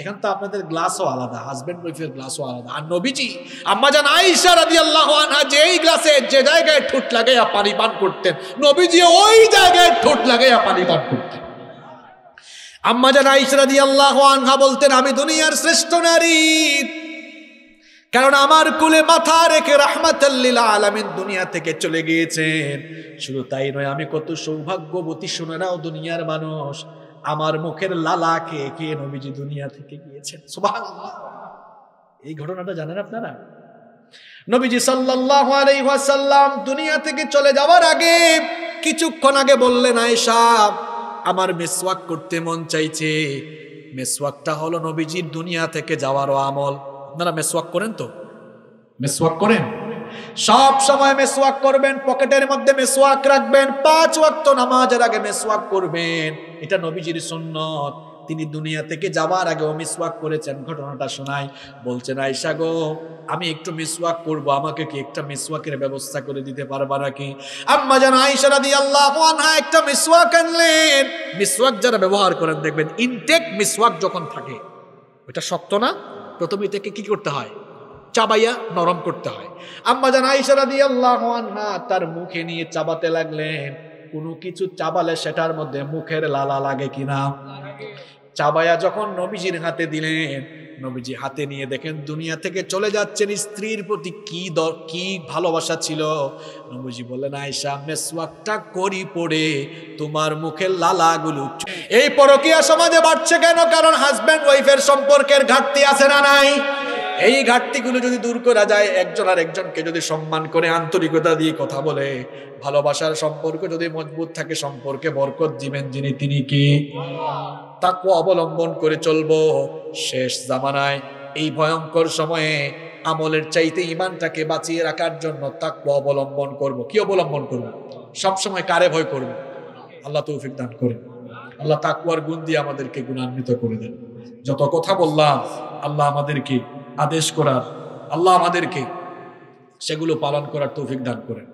এখন তো আপনাদের গ্লাসও আলাদা হাজবেন্ড ওয়াইফের গ্লাসও আলাদা। আর নবীজি, আম্মা জান আয়েশা রাদিয়াল্লাহু আনহা যেই গ্লাসে, যে জায়গায় ঠোঁট লাগাইয়া পানি পান করতেন নবীজি ওই জায়গায় ঠোঁট লাগাইয়া পানি পান করতেন। আম্মা জান আয়েশা রাদিয়াল্লাহু আনহা বলতেন, আমি দুনিয়ার শ্রেষ্ঠ নারী। কারণ আমার কুলে মাথা রেখে রাহমাতাল্লিল আলামিন দুনিয়া থেকে চলে গিয়েছেন। শুধু তাই নয়, আমি কত সৌভাগ্যবতী শুনেরাও দুনিয়ার মানুষ, আমার মুখের লালা খেয়ে খেয়ে নবীজি দুনিয়া থেকে গিয়েছেন? এই ঘটনাটা জানেন আপনারা? নবীজি সাল্লাল্লাহু আলাইহি ওয়াসাল্লাম দুনিয়া থেকে চলে যাওয়ার আগে কিছুক্ষণ আগে বললেন, আয়েশা আমার মেসওয়াক করতে মন চাইছে। মেসওয়াকটা হলো নবীজির দুনিয়া থেকে যাওয়ারও আমল। আপনারা মেসওয়াক করেন তো? মেসওয়াক করেন? সব সময় মেসওয়াক করবেন, পকেটের মধ্যে মেসওয়াক রাখবেন, পাঁচ ওয়াক্ত নামাজের আগে মেসওয়াক করবেন। এটা নবীজির সুন্নত। তিনি দুনিয়া থেকে যাওয়ার আগেও মিসওয়াক করেছেন। ঘটনাটা শোনাই বলছেন আয়সা গো, আমি একটু মিসওয়াক করব, আমাকে কি একটা মিসওয়াকের ব্যবস্থা করে দিতে পারবা নাকি? আম্মা জান, আয়েশা রাদিয়াল্লাহু আনহা একটা মিসওয়াক আনলেন। মিসওয়াক যারা ব্যবহার করেন, দেখবেন ইনটেক মিসওয়াক যখন থাকে ওটা শক্ত না, প্রথমে থেকে কি করতে হয়? চাবাইয়া নরম করতে হয়। আম্মা জান, আয়েশা রাদিয়াল্লাহু আনহা তার মুখে নিয়ে চাবাতে লাগলেন। কোনো কিছু চাবালে সেটার মধ্যে মুখের লালা লাগে কিনা? চাবায়া যখন নবীজির হাতে দিলেন, নবীজি হাতে নিয়ে দেখেন দুনিয়া থেকে চলে যাচ্ছেন স্ত্রীর প্রতি কি কি ভালোবাসা ছিল। নবীজি বলেন আয়সা মেসওয়াকটা করি পড়ে, তোমার মুখে লালাগুলো চ-" এই পরকিয়া সমাজে বাড়ছে কেন? কারণ হাজব্যান্ড ওয়াইফের সম্পর্কের ঘাটতি আছে না নাই? এই ঘাটতিগুলো যদি দূর করা যায়, একজন আর একজনকে যদি সম্মান করে, আন্তরিকতা দিয়ে কথা বলে, ভালোবাসার সম্পর্ক যদি মজবুত থাকে, সম্পর্কে বরকত দিবেন যিনি তিনি কি? তাকে অবলম্বন করে চলবো শেষ জামানায়। এই ভয়ঙ্কর সময়ে আমলের চাইতে ইমানটাকে বাঁচিয়ে রাখার জন্য তাকে অবলম্বন করব। কি অবলম্বন করব? সবসময় কারে ভয় করব? আল্লাহ তৌফিক দান করে আল্লাহ তাকুয়ার গুণ দিয়ে আমাদেরকে গুণান্বিত করে দেন। যত কথা বললাম, আল্লাহ আমাদেরকে আদেশ করার আল্লাহ আমাদেরকে সেগুলো পালন করার তৌফিক দান করেন।